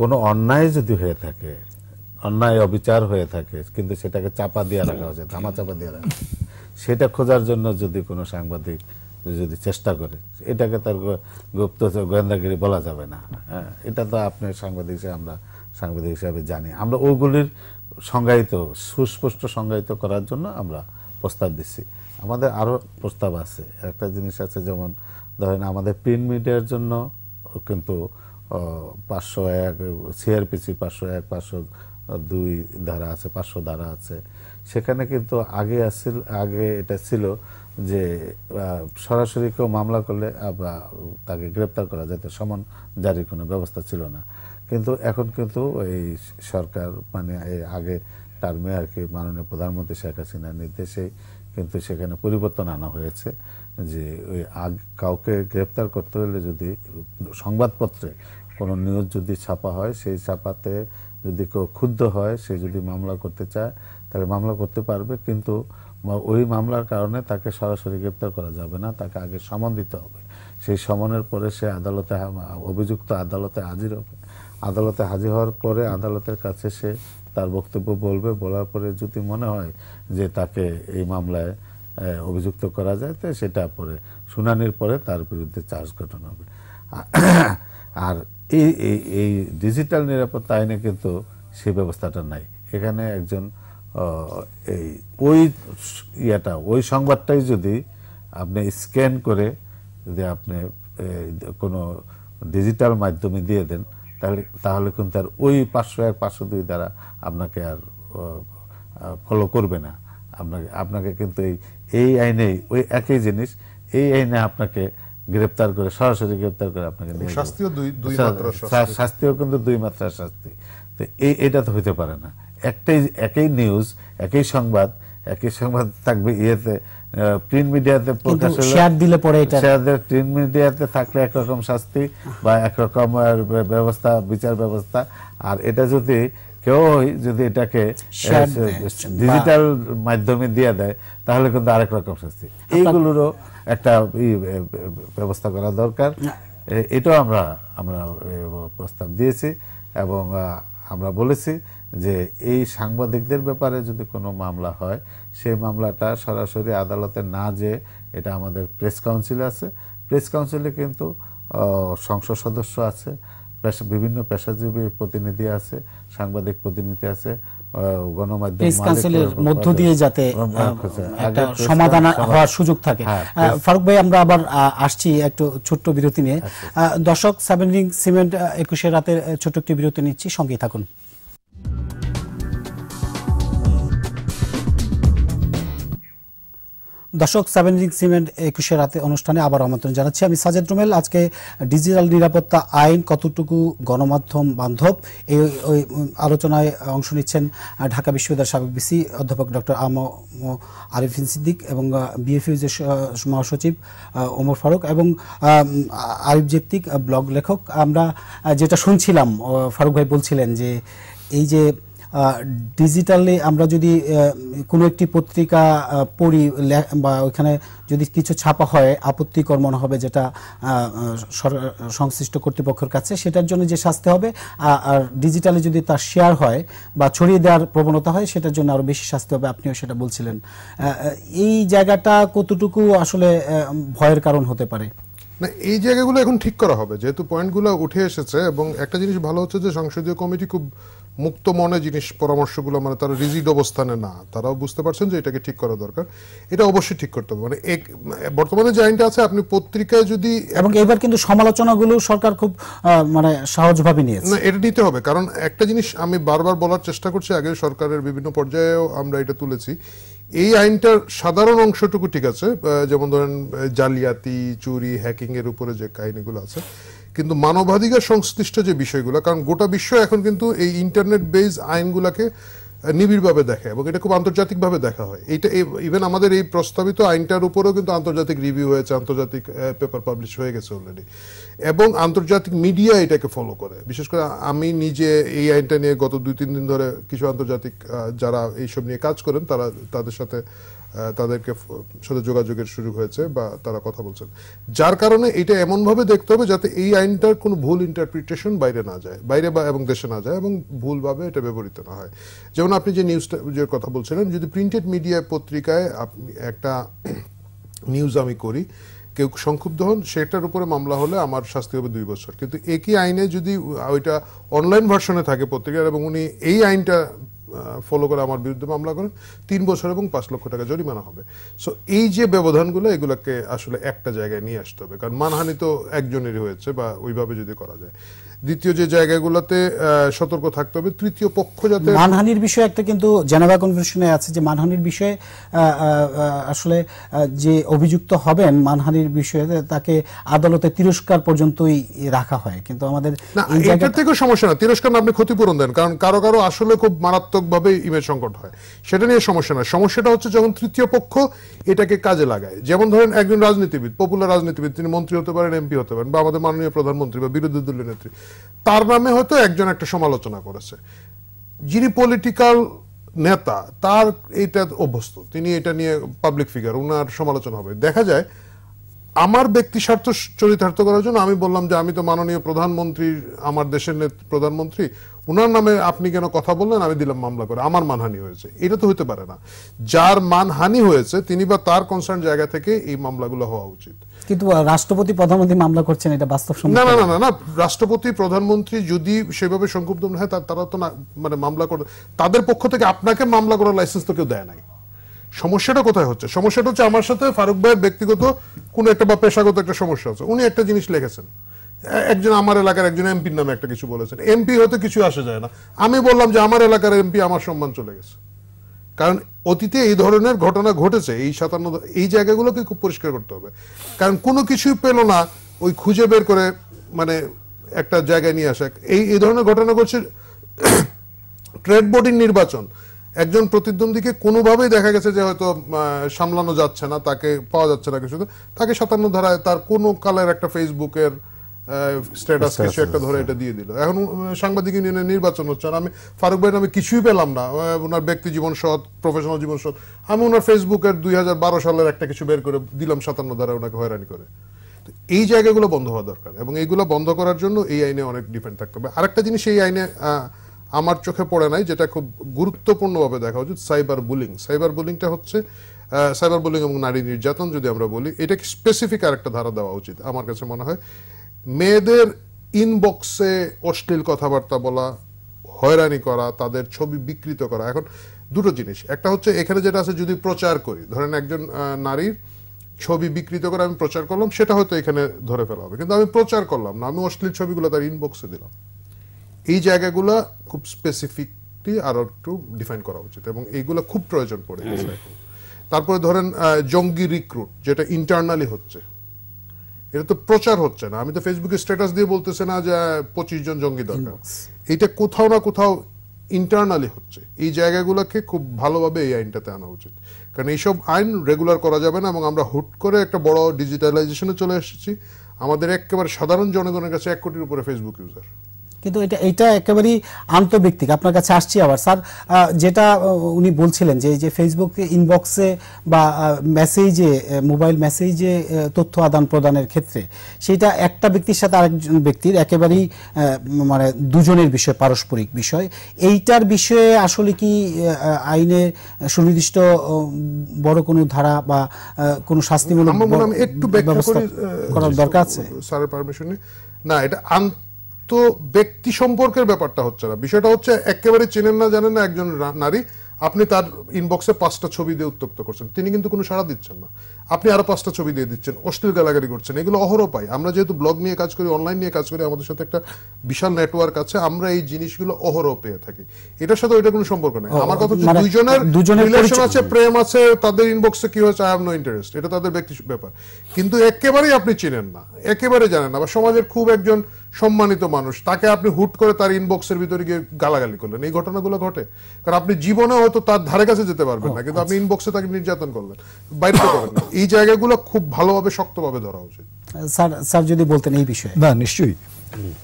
কোনো অন্যায় যদি হয়ে থাকে, অন্যায় অবিচার হয়ে থাকে, কিন্তু সেটাকে চাপা দিয়ে রাখা হয়েছে ধামা চাপা দিয়ে রাখা সেটা খোঁজার জন্য যদি কোনো সাংবাদিক যদি চেষ্টা করে, এটাকে তার গুপ্ত গোয়েন্দাগিরি বলা যাবে না। হ্যাঁ এটা তো আপনি সাংবাদিক হিসেবে, আমরা সাংবাদিক হিসাবে জানি। আমরা ওগুলির সংজ্ঞায়িত, সুস্পষ্ট সংজ্ঞায়িত করার জন্য আমরা প্রস্তাব দিচ্ছি। আমাদের আরও প্রস্তাব আছে। একটা জিনিস আছে যেমন, ধরেন আমাদের প্রিন্ট মিডিয়ার জন্য কিন্তু পাঁচশো এক সিআরপিসি পাঁচশো এক, পাঁচশো দুই ধারা আছে, পাঁচশো ধারা আছে। সেখানে কিন্তু আগে আসছিল আগে এটা ছিল যে সরাসরি কেউ মামলা করলে তাকে গ্রেপ্তার করা যেত, সমন জারির কোনো ব্যবস্থা ছিল না। কিন্তু এখন কিন্তু এই সরকার মানে আগে টার্মে আর কি মাননীয় প্রধানমন্ত্রী শেখ হাসিনার নির্দেশেই কিন্তু সেখানে পরিবর্তন আনা হয়েছে যে ওই আগ, কাউকে গ্রেপ্তার করতে হলে যদি সংবাদপত্রে কোনো নিউজ যদি ছাপা হয়, সেই ছাপাতে যদি কেউ ক্ষুব্ধ হয়, সে যদি মামলা করতে চায়, তাহলে মামলা করতে পারবে। কিন্তু ওই মামলার কারণে তাকে সরাসরি গ্রেপ্তার করা যাবে না, তাকে আগে সমন দিতে হবে। সেই সমনের পরে সে আদালতে অভিযুক্ত আদালতে হাজির হবে। আদালতে হাজির হওয়ার পরে আদালতের কাছে সে তার বক্তব্য বলবে, বলার পরে যদি মনে হয় যে তাকে এই মামলায় অভিযুক্ত করা যায়, তো সেটা পরে, শুনানির পরে তার বিরুদ্ধে চার্জ গঠন হবে। আর এই এই ডিজিটাল নিরাপত্তা আইনে কিন্তু সেই ব্যবস্থাটা নাই। এখানে একজন এই, ওই স- ইয়েটা, ওই সংবাদটাই যদি আপনি স্ক্যান করে, যদি আপনি কোনো ডিজিটাল মাধ্যমে দিয়ে দেন তাহলে তাহলে কিন্তু আর ওই পাঁচশো এক পাঁচশো দুই দ্বারা আপনাকে আর ফলো করবে না। আপনাকে আপনাকে কিন্তু এই এই আইনেই ওই একই জিনিস এই আইনে আপনাকে গ্রেপ্তার করে সরাসরি গ্রেপ্তার করে আপনাকে শাস্তিও দুই- দুই শাস্তি। শাস্তিও কিন্তু দুই মাত্রার শাস্তি। তো এই এটা তো হইতে পারে না। একটাই একই নিউজ একই সংবাদ একই সংবাদ থাকবে ইয়েতে প্রিন্ট মিডিয়াতে প্রকাশ হলো share দিলে পরে এটা- share দিলে প্রিন্ট মিডিয়াতে থাকলে একরকম শাস্তি বা একরকম ব্যবস্থা বিচার ব্যবস্থা। আর এটা যদি কেউ যদি এটাকে ডিজিটাল মাধ্যমে দিয়ে দেয় তাহলে কিন্তু আরেক রকম শাস্তি। এইগুলোরও একটা ব্যবস্থা করা দরকার। এটাও আমরা আমরা প্রস্তাব দিয়েছি এবং আমরা বলেছি যে এই সাংবাদিকদের ব্যাপারে যদি কোনো মামলা হয় সেই মামলাটা সরাসরি আদালতে না যে এটা আমাদের প্রেস কাউন্সিল আছে। প্রেস কাউন্সিলে কিন্তু সংসদ সদস্য আছে বিভিন্ন পেশাজীবী প্রতিনিধি আছে সাংবাদিক প্রতিনিধি আছে আহ, গণমাধ্যম প্রেস মালিক- কাউন্সিলের মধ্য দিয়ে যাতে একটা সমাধান হওয়ার সুযোগ থাকে। হ্যাঁ, ফারুক ভাই আমরা আবার আসছি একটু ছোট্ট বিরতি নিয়ে। আহ, দর্শক সেভেন সিমেন্ট একুশে রাতে আহ, ছোট্ট একটি বিরতি নিচ্ছি। সঙ্গেই থাকুন। দর্শক সেভেন রিং সিমেন্ট একুশে রাতে অনুষ্ঠানে আবার আমন্ত্রণ জানাচ্ছি। আমি সাজেদ রুমেল। আজকে ডিজিটাল নিরাপত্তা আইন কতটুকু গণমাধ্যম বান্ধব, এই আলোচনায় অংশ নিচ্ছেন ঢাকা বিশ্ববিদ্যালয়ের সাবেক বিসি অধ্যাপক ডক্টর আম আরিফিন সিদ্দিক এবং বিএফইউজের মহাসচিব ওমর ফারুক এবং আরিফ জেপ্তিক ব্লগ লেখক। আমরা যেটা শুনছিলাম ফারুক ভাই বলছিলেন যে, এই যে ডিজিটালি আমরা যদি কোনো একটি পত্রিকা পড়ি বা ওইখানে যদি কিছু ছাপা হয়, আপত্তিকর মনে হবে যেটা সংশ্লিষ্ট কর্তৃপক্ষের কাছে, সেটার জন্য যে শাস্তি হবে আর ডিজিটালি যদি তার শেয়ার হয়, বা ছড়িয়ে দেওয়ার প্রবণতা হয়, সেটার জন্য আরও বেশি শাস্তি হবে, আপনিও সেটা বলছিলেন। এই জায়গাটা কতটুকু আসলে ভয়ের কারণ হতে পারে? না, এই জায়গাগুলো এখন ঠিক করা হবে। যেহেতু পয়েন্টগুলো উঠে এসেছে, এবং একটা জিনিস ভালো হচ্ছে যে সংসদীয় কমিটি খুব মুক্ত মনে জিনিস পরামর্শগুলো মানে তারা রিজিড অবস্থানে না তারাও বুঝতে পারছেন যে এটাকে ঠিক করা দরকার। এটা অবশ্যই ঠিক করতে হবে। মানে এক- বর্তমানে যে আইনটা আছে আপনি পত্রিকায় যদি এবং এবার কিন্তু সমালোচনাগুলো সরকার খুব মানে সহজভাবে নিয়েছে। না এটা নিতে হবে। কারণ একটা জিনিস আমি বারবার বলার চেষ্টা করছি আগে সরকারের বিভিন্ন পর্যায়েও আমরা এটা তুলেছি। এই আইনটার সাধারণ অংশটুকু ঠিক আছে যেমন ধরেন জালিয়াতি চুরি হ্যাকিং এর উপরে যে কাহিনীগুলো আছে কিন্তু মানবাধিকার সংশ্লিষ্ট যে বিষয়গুলো, কারণ গোটা বিশ্ব এখন কিন্তু এই ইন্টারনেট বেজ আইনগুলোকে নিবিড়ভাবে দেখে এবং এটা খুব আন্তর্জাতিকভাবে দেখা হয়। এইটা ইভেন আমাদের এই প্রস্তাবিত আইনটার উপরেও কিন্তু আন্তর্জাতিক রিভিউ হয়েছে, আন্তর্জাতিক পেপার পাবলিশ হয়ে গেছে অলরেডি এবং আন্তর্জাতিক মিডিয়া এটাকে ফলো করে। বিশেষ করে আমি নিজে এই আইনটা নিয়ে গত দুই, তিন দিন ধরে কিছু আন্তর্জাতিক যারা এইসব নিয়ে কাজ করেন, তারা, তাদের সাথে তাদেরকে সাথে যোগাযোগের সুযোগ হয়েছে বা তারা কথা বলছেন। যার কারণে এটা এমনভাবে দেখতে হবে যাতে এই আইনটার কোনো ভুল ইন্টারপ্রিটেশন বাইরে না যায়, বাইরে বা এবং দেশে না যায় এবং ভুলভাবে এটা ব্যবহৃত না হয়। যেমন আপনি যে নিউজটা যে কথা বলছিলেন, যদি প্রিন্টেড মিডিয়া পত্রিকায় আপনি একটা <clears throat> নিউজ আমি করি, কেউ সংক্ষুব্ধ হন, সেটার উপরে মামলা হলে আমার শাস্তি হবে দুই বছর। কিন্তু একই আইনে যদি ওইটা অনলাইন ভার্সনে থাকে পত্রিকার এবং উনি এই আইনটা ফলো করে আমার বিরুদ্ধে মামলা করেন, তিন বছর এবং পাঁচ লক্ষ টাকা জরিমানা হবে। সো এই যে ব্যবধানগুলো, এগুলোকে আসলে একটা জায়গায় নিয়ে আসতে হবে। কারণ মানহানি তো একজনেরই হয়েছে বা ওইভাবে যদি করা যায়। দ্বিতীয় যে জায়গাগুলোতে সতর্ক থাকতে হবে তৃতীয় পক্ষ যাতে মানহানির বিষয়ে একটা কিন্তু জেনেভা কনভেনশনে আছে যে মানহানির বিষয়ে আসলে যে অভিযুক্ত হবেন মানহানির বিষয়ে তাকে আদালতে তিরস্কার পর্যন্তই রাখা হয়। কিন্তু আমাদের এটার থেকেও সমস্যা না। তিরস্কার আপনি ক্ষতিপূরণ দেন কারণ কারও কারও আসলে খুব মারাত্মক ভাবে ইমেজ সংকট হয়। সেটা নিয়ে সমস্যা না। সমস্যাটা হচ্ছে যখন তৃতীয় পক্ষ এটাকে কাজে লাগায়। যেমন ধরেন একজন রাজনীতিবিদ পপুলার রাজনীতিবিদ তিনি মন্ত্রী হতে পারেন এমপি হতে পারেন বা আমাদের মাননীয় প্রধানমন্ত্রী বা বিরোধী দলীয় নেত্রী। তার নামে হয়তো একজন একটা সমালোচনা করেছে। যিনি পলিটিক্যাল নেতা, তার এইটা অভ্যস্ত। তিনি এটা নিয়ে পাবলিক ফিগার ওনার সমালোচনা হবে। দেখা যায়, আমার ব্যক্তি স্বার্থ চরিতার্থ করার জন্য আমি বললাম যে, আমি তো মাননীয় প্রধানমন্ত্রী আমার দেশের নেত- প্রধানমন্ত্রী উনার নামে আপনি কেন কথা বললেন আমি দিলাম মামলা করে। আমার মানহানি হয়েছে। এটা তো হতে পারে না। যার মানহানি হয়েছে তিনি বা তার কনসার্ন জায়গা থেকে এই মামলাগুলো হওয়া উচিত। কিন্তু রাষ্ট্রপতি প্রধানমন্ত্রী মামলা করছেন এটা বাস্তব না না না না না রাষ্ট্রপতি প্রধানমন্ত্রী যদি সেভাবে সংক্ষুব্ধ না হয় তারা তো না মানে মামলা করে তাদের পক্ষ থেকে আপনাকে মামলা করার লাইসেন্স তো কেউ দেয় নাই। সমস্যাটা কোথায় হচ্ছে? সমস্যাটা হচ্ছে আমার সাথে ফারুক ভাইয়ের ব্যক্তিগত কোন একটা বা পেশাগত একটা সমস্যা আছে। উনি একটা জিনিস লিখেছেন। একজন আমার এলাকার একজন এমপির নামে একটা কিছু বলেছেন। এমপি হতে কিছু আসে যায় না। আমি বললাম যে আমার এলাকার এমপি আমার সম্মান চলে গেছে। কারণ অতীতে এই ধরনের ঘটনা ঘটেছে, এই সাতান্ন এই জায়গাগুলোকে খুব পরিষ্কার করতে হবে। কারণ কোনো কিছুই পেল না, ওই খুঁজে বের করে মানে একটা জায়গায় নিয়ে আসা। এই এই ধরনের ঘটনা ঘটছে <coughs> ট্রেড বোর্ডিং নির্বাচন। একজন প্রতিদ্বন্দ্বীকে কোনোভাবেই দেখা গেছে যে হয়তো সামলানো যাচ্ছে না, তাকে পাওয়া যাচ্ছে না কিছু তাকে সাতান্ন ধারায় তার কোনো কালের একটা ফেসবুকের স্ট্যাটাস কিছু একটা ধরে এটা দিয়ে দিল। এখন সাংবাদিক ইউনিয়নের নির্বাচন হচ্ছে আর আমি ফারুক ভাইয়ের কিছুই পেলাম না। ওনার ব্যক্তি জীবন সৎ প্রফেশনাল জীবন সৎ। আমি ওনার ফেসবুকের দুই সালের একটা কিছু বের করে দিলাম সাতান্ন ওনাকে হয়রানি করে। এই জায়গাগুলো বন্ধ হওয়া দরকার এবং এইগুলো বন্ধ করার জন্য এই আইনে অনেক ডিপেন্ড থাকতে হবে। আরেকটা জিনিস এই আইনে আমার চোখে পড়ে নাই যেটা খুব গুরুত্বপূর্ণভাবে দেখা উচিত সাইবার বুলিং সাইবার বুলিংটা হচ্ছে সাইবার বুলিং এবং নারী নির্যাতন যদি আমরা বলি এটাকে স্পেসিফিক আরেকটা ধারা দেওয়া উচিত আমার কাছে মনে হয়। মেয়েদের ইনবক্সে অশ্লীল কথাবার্তা বলা হয়রানি করা তাদের ছবি বিকৃত করা এখন দুটো জিনিস। একটা হচ্ছে এখানে যেটা আছে যদি প্রচার করি ধরেন একজন নারীর ছবি বিকৃত করে আমি প্রচার করলাম সেটা হয়তো এখানে ধরে ফেলা হবে কিন্তু আমি প্রচার করলাম না আমি অশ্লীল ছবিগুলো তার ইনবক্সে দিলাম। এই জায়গাগুলো খুব স্পেসিফিকলি আরও একটু ডিফাইন করা উচিত এবং এইগুলো খুব প্রয়োজন পড়ে গেছে। এখন তারপরে ধরেন জঙ্গি রিক্রুট যেটা ইন্টারনালি হচ্ছে। এটা তো প্রচার হচ্ছে না। আমি তো ফেসবুকে স্ট্যাটাস দিয়ে বলতেছে না যে পঁচিশ জন জঙ্গি দরকার। এটা কোথাও না কোথাও ইন্টারনালি হচ্ছে। এই জায়গাগুলোকে খুব ভালোভাবে এই আইনটাতে আনা উচিত। কারণ এইসব আইন রেগুলার করা যাবে না এবং আমরা হুট করে একটা বড় ডিজিটালাইজেশনে চলে এসেছি। আমাদের একেবারে সাধারণ জনগণের কাছে এক কোটির উপরে ফেসবুক ইউজার কিন্তু এটা এটা একেবারেই আন্তর্ব্যক্তিক। আপনার কাছে আসছি আবার। স্যার যেটা উনি বলছিলেন যে যে ফেসবুক ইনবক্সে বা মেসেজে মোবাইল মেসেজে তথ্য আদান প্রদানের ক্ষেত্রে সেটা একটা ব্যক্তির সাথে আরেকজন ব্যক্তির একেবারেই মানে দুজনের বিষয় পারস্পরিক বিষয়। এইটার বিষয়ে আসলে কি আইনে সুনির্দিষ্ট বড় কোনো ধারা বা কোনো শাস্তিমূলক একটু করার দরকার আছে? স্যারের পারমিশন না এটা আন্ত ব্যক্তি সম্পর্কের ব্যাপারটা হচ্ছে না। বিষয়টা হচ্ছে একেবারে চেনেন না জানেন না একজন নারী আপনি তার ইনবক্সে পাঁচটা ছবি দিয়ে উত্তপ্ত করছেন। তিনি কিন্তু কোনো সাড়া দিচ্ছেন না। আপনি আরও পাঁচটা ছবি দিয়ে দিচ্ছেন অশ্লীল গালাগালি করছেন। এগুলো অহরহ পাই আমরা যেহেতু ব্লগ নিয়ে কাজ করি অনলাইন নিয়ে কাজ করি আমাদের সাথে একটা বিশাল নেটওয়ার্ক আছে আমরা এই জিনিসগুলো অহরহ পেয়ে থাকি। এটার সাথে ওইটা কোনো সম্পর্ক নেই। আমার কথা হচ্ছে মানে দুইজনের রিলেশন আছে প্রেম আছে তাদের ইনবক্সে কি হয়েছে আই হ্যাভ নো ইন্টারেস্ট এটা তাদের ব্যক্তি ব্যাপার। কিন্তু একেবারেই আপনি চিনেন না। একেবারে জানেন না। বা সমাজের খুব একজন সম্মানিত মানুষ তাকে আপনি হুট করে তার ইনবক্সের ভিতরে গিয়ে গালাগালি করলেন। এই ঘটনাগুলো ঘটে। কারণ আপনি জীবনে হয়তো তার ধারে কাছে যেতে পারবেন না কিন্তু আপনি ইনবক্সে তাকে নির্যাতন করলেন। বাইরে করেন না। এই জায়গাগুলো খুব ভালোভাবে শক্তভাবে ধরা উচিত। স্যার স্যার যদি বলতেন এই বিষয়ে। না নিশ্চয়ই।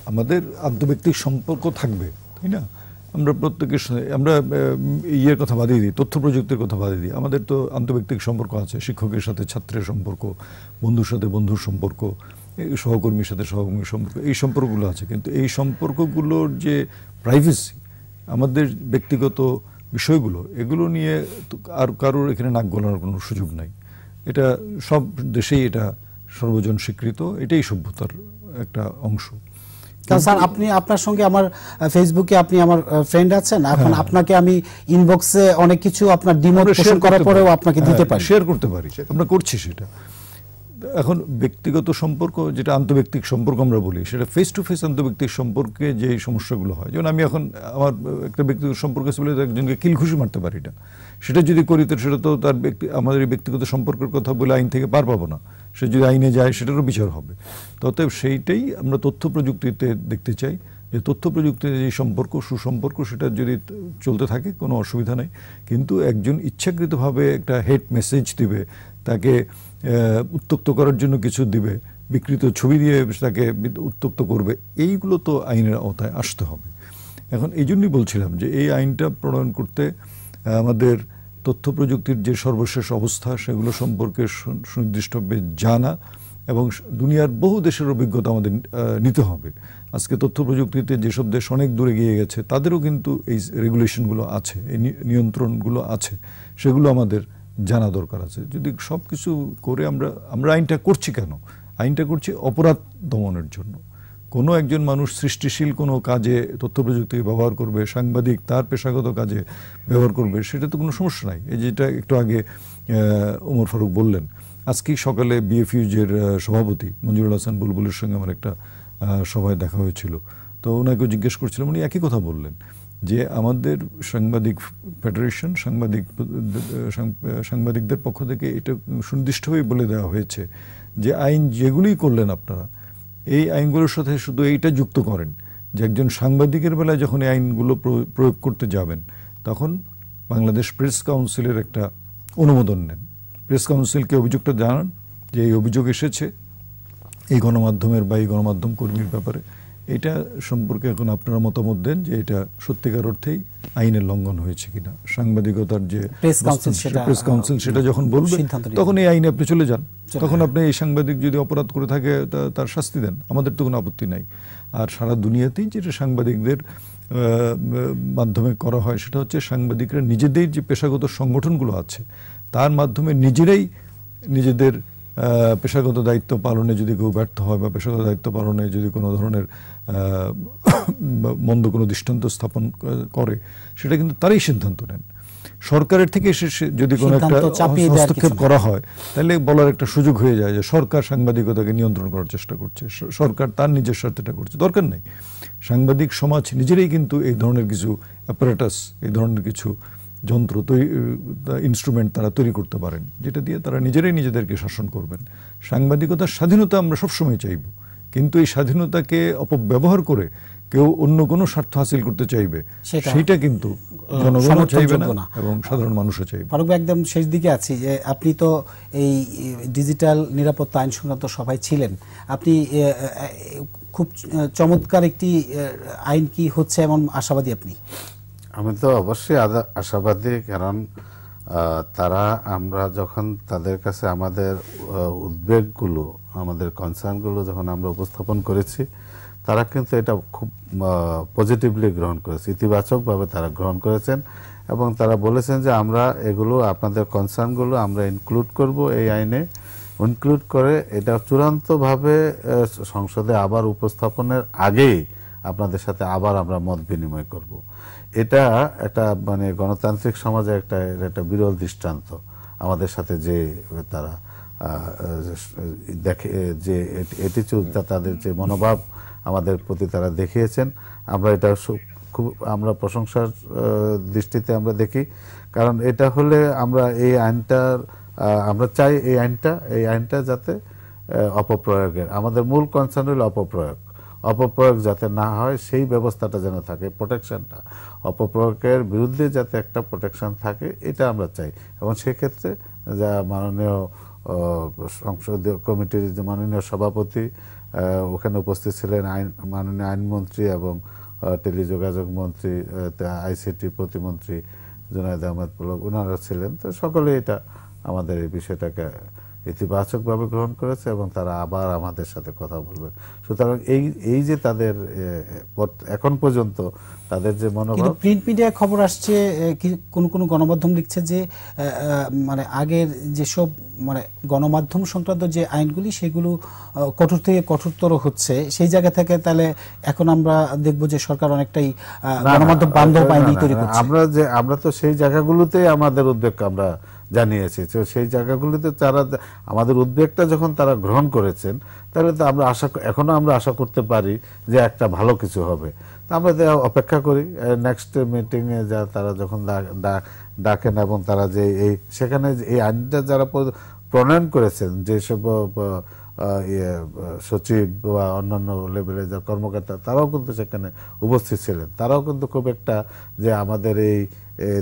আমাদের আন্তর্ব্যক্তিক সম্পর্ক থাকবে তাই না? আমরা প্রত্যেকের সাথে আমরা ইয়ের কথা বাদিয়ে দিই তথ্য প্রযুক্তির কথা বাদিয়ে দিই। আমাদের তো আন্তর্ব্যক্তিক সম্পর্ক আছে শিক্ষকের সাথে ছাত্রের সম্পর্ক বন্ধুর সাথে বন্ধুর সম্পর্ক। সহকর্মীর সাথে সহকর্মীর সম্পর্ক এই সম্পর্কগুলো আছে। কিন্তু এই সম্পর্কগুলোর যে প্রাইভেসি আমাদের ব্যক্তিগত বিষয়গুলো এগুলো নিয়ে আর কারোর এখানে নাক গলানোর কোনো সুযোগ নাই। এটা সব দেশেই এটা সর্বজন স্বীকৃত এটাই সভ্যতার একটা অংশ। স্যার আপনি আপনার সঙ্গে আমার ফেসবুকে আপনি আমার ফ্রেন্ড আছেন। এখন আপনাকে আমি ইনবক্সে অনেক কিছু আপনার ডিমোট আমরা পোষণ করার পরেও আপনাকে হ্যাঁ, দিতে পারি। শেয়ার করতে পারি। আমরা করছি সেটা। এখন ব্যক্তিগত সম্পর্ক, যেটা আন্তর্ব্যক্তিক সম্পর্ক আমরা বলি, সেটা ফেস টু ফেস আন্তর্ব্যক্তিক সম্পর্কে যে সমস্যাগুলো হয়, যেমন আমি এখন আমার একটা ব্যক্তিগত সম্পর্ক আছে বলে একজনকে কিল খুশি মারতে পারি না। সেটা যদি করি, তো সেটা তো তার ব্যক্তি, আমাদের এই ব্যক্তিগত সম্পর্কের কথা বলে আইন থেকে পার পাবো না। সে যদি আইনে যায়, সেটারও বিচার হবে। ততএব সেইটাই আমরা তথ্য প্রযুক্তিতে দেখতে চাই, যে তথ্য প্রযুক্তির যে সম্পর্ক, সুসম্পর্ক, সেটা যদি চলতে থাকে, কোনো অসুবিধা নেই। কিন্তু একজন ইচ্ছাকৃতভাবে একটা হেড মেসেজ দিবে, তাকে উত্তক্ত করার জন্য কিছু দিবে, বিকৃত ছবি দিয়ে তাকে উত্তক্ত করবে, এইগুলো তো আইনের আওতায় আসতে হবে। এখন এই জন্যই বলছিলাম যে এই আইনটা প্রণয়ন করতে আমাদের তথ্য প্রযুক্তির যে সর্বশেষ অবস্থা, সেগুলো সম্পর্কে সুনির্দিষ্টভাবে জানা এবং দুনিয়ার বহু দেশের অভিজ্ঞতা আমাদের নিতে হবে। আজকে তথ্য প্রযুক্তিতে যেসব দেশ অনেক দূরে গিয়ে গেছে, তাদেরও কিন্তু এই রেগুলেশনগুলো আছে, এই নিয়ন্ত্রণগুলো আছে, সেগুলো আমাদের জানা দরকার আছে। যদি সব কিছু করে আমরা আমরা আইনটা করছি কেন? আইনটা করছি অপরাধ দমনের জন্য। কোনো একজন মানুষ সৃষ্টিশীল কোনো কাজে তথ্য প্রযুক্তি ব্যবহার করবে, সাংবাদিক তার পেশাগত কাজে ব্যবহার করবে, সেটা তো কোনো সমস্যা নাই। এই যেটা একটু আগে ওমর ফারুক বললেন আজকেই সকালে বিএফইউজের সভাপতি মঞ্জুরুল হাসান বুলবুলের সঙ্গে আমার একটা সভায় দেখা হয়েছিল। তো ওনাকে জিজ্ঞেস করছিলাম, উনি একই কথা বললেন। যে আমাদের সাংবাদিক ফেডারেশন, সাংবাদিক সাংবাদিকদের পক্ষ থেকে এটা সুনির্দিষ্টভাবে বলে দেওয়া হয়েছে যে আইন যেগুলোই করলেন আপনারা, এই আইনগুলোর সাথে শুধু এইটা যুক্ত করেন যে একজন সাংবাদিকের বেলায় যখন এই আইনগুলো প্রয়োগ করতে যাবেন, তখন বাংলাদেশ প্রেস কাউন্সিলের একটা অনুমোদন নেন। প্রেস কাউন্সিলকে অভিযোগটা জানান যে এই অভিযোগ এসেছে, এই গণমাধ্যমের বা এই গণমাধ্যম কর্মীর ব্যাপারে। এটা সম্পর্কে এখন আপনারা মতামত দেন যে এটা সত্যিকার অর্থেই আইনের লঙ্ঘন হয়েছে কিনা। সাংবাদিকতার যে প্রেস কাউন্সিল সেটা যখন বলবে তখন এই আইনে আপনি চলে যান। তখন আপনি এই সাংবাদিক যদি অপরাধ করে থাকে তা- তার শাস্তি দেন। আমাদের তো কোনো আপত্তি নাই। আর সারা দুনিয়াতেই যেটা সাংবাদিকদের মাধ্যমে করা হয় সেটা হচ্ছে সাংবাদিকরা নিজেদের যে পেশাগত সংগঠনগুলো আছে তার মাধ্যমে নিজেরাই নিজেদের পেশাগত দায়িত্ব পালনে যদি কেউ ব্যর্থ হয় বা পেশাগত দায়িত্ব পালনে যদি কোনো ধরনের মন্দ কোনো দৃষ্টান্ত স্থাপন করে সেটা কিন্তু তারাই সিদ্ধান্ত নেন। সরকারের থেকে যদি কোনো একটা হস্তক্ষেপ করা হয় তাহলে বলার একটা সুযোগ হয়ে যায় যে সরকার সাংবাদিকতাকে নিয়ন্ত্রণ করার চেষ্টা করছে। সরকার তার নিজের স্বার্থটা করছে দরকার নেই। সাংবাদিক সমাজ নিজেরাই কিন্তু এই ধরনের কিছু অ্যাপারেটাস এই ধরনের কিছু যন্ত্র তৈরি ইনস্ট্রুমেন্ট তারা তৈরি করতে পারেন যেটা দিয়ে তারা নিজেরাই নিজেদেরকে শাসন করবেন। সাংবাদিকতার স্বাধীনতা আমরা সবসময় চাইব কিন্তু এই স্বাধীনতাকে অপব্যবহার করে কেউ অন্য কোনো স্বার্থ হাসিল করতে চাইবে সেটা, কিন্তু জনগণও চাইবে না এবং সাধারণ মানুষও চাইবে। ফারুক একদম শেষ দিকে আছি। যে আপনি তো এই ডিজিটাল নিরাপত্তা আইন সংক্রান্ত সভায় ছিলেন। আপনি খুব চমৎকার একটি আইন কি হচ্ছে এমন আশাবাদী আপনি? আমি তো অবশ্যই আশাবাদী, কারণ তারা আমরা যখন তাদের কাছে আমাদের উদ্বেগগুলো, আমাদের কনসার্নগুলো যখন আমরা উপস্থাপন করেছি, তারা কিন্তু এটা খুব পজিটিভলি গ্রহণ করেছে, ইতিবাচকভাবে তারা গ্রহণ করেছেন এবং তারা বলেছেন যে আমরা এগুলো, আপনাদের কনসার্নগুলো আমরা ইনক্লুড করব এই আইনে। ইনক্লুড করে এটা চূড়ান্তভাবে সংসদে আবার উপস্থাপনের আগেই আপনাদের সাথে আবার আমরা মত বিনিময় করব। এটা একটা মানে গণতান্ত্রিক সমাজে একটা একটা বিরল দৃষ্টান্ত। আমাদের সাথে যে তারা দেখে, যে এটিচিউড তাদের যে মনোভাব আমাদের প্রতি তারা দেখিয়েছেন, আমরা এটা খুব, আমরা প্রশংসার দৃষ্টিতে আমরা দেখি। কারণ এটা হলে আমরা এই আইনটার আমরা চাই এই আইনটা এই আইনটা যাতে অপপ্রয়োগের। আমাদের মূল কনসার্ন হলো অপপ্রয়োগ। অপপ্রয়োগ যাতে না হয়, সেই ব্যবস্থাটা যেন থাকে প্রোটেকশনটা অপপ্রয়োগের বিরুদ্ধে যাতে একটা প্রোটেকশন থাকে, এটা আমরা চাই। এবং সেক্ষেত্রে যা মাননীয় সংসদীয় কমিটির যে মাননীয় সভাপতি ওখানে উপস্থিত ছিলেন আইন, মাননীয় আইনমন্ত্রী এবং টেলিযোগাযোগ মন্ত্রী আইসিটি প্রতিমন্ত্রী জুনায়দ আহমেদ পুলক ওনারা ছিলেন। তো সকলে এটা আমাদের এই বিষয়টাকে ইতিবাচকভাবে গ্রহণ করেছে এবং তারা আবার আমাদের সাথে কথা বলবেন সুতরাং এই এই যে তাদের এখন পর্যন্ত তাদের যে কিন্তু মনোভাব প্রিন্ট মিডিয়ায় খবর আসছে কোন কোন গণমাধ্যম লিখছে যে মানে আগের যেসব মানে গণমাধ্যম সংক্রান্ত যে আইনগুলি সেগুলো কঠোর থেকে কঠোরতর হচ্ছে সেই জায়গা থেকে তাহলে এখন আমরা দেখব যে সরকার অনেকটাই গণমাধ্যম বান্ধব আইনই তৈরি করছে। আমরা যে আমরা তো সেই জায়গাগুলোতেই আমাদের উদ্বেগ আমরা জানিয়েছি। তো সেই জায়গাগুলিতে তারা আমাদের উদ্বেগটা যখন তারা গ্রহণ করেছেন তাহলে তো আমরা আশা এখনও আমরা আশা করতে পারি যে একটা ভালো কিছু হবে। তো আমরা অপেক্ষা করি নেক্সট মিটিংয়ে যা তারা যখন ডাকেন এবং তারা যে এই সেখানে এই আইনটা যারা প্রণয়ন করেছেন যেসব ইয়ে, সচিব বা অন্যান্য লেভেলের যা কর্মকর্তা তারাও কিন্তু সেখানে উপস্থিত ছিলেন। তারাও কিন্তু খুব একটা যে আমাদের এই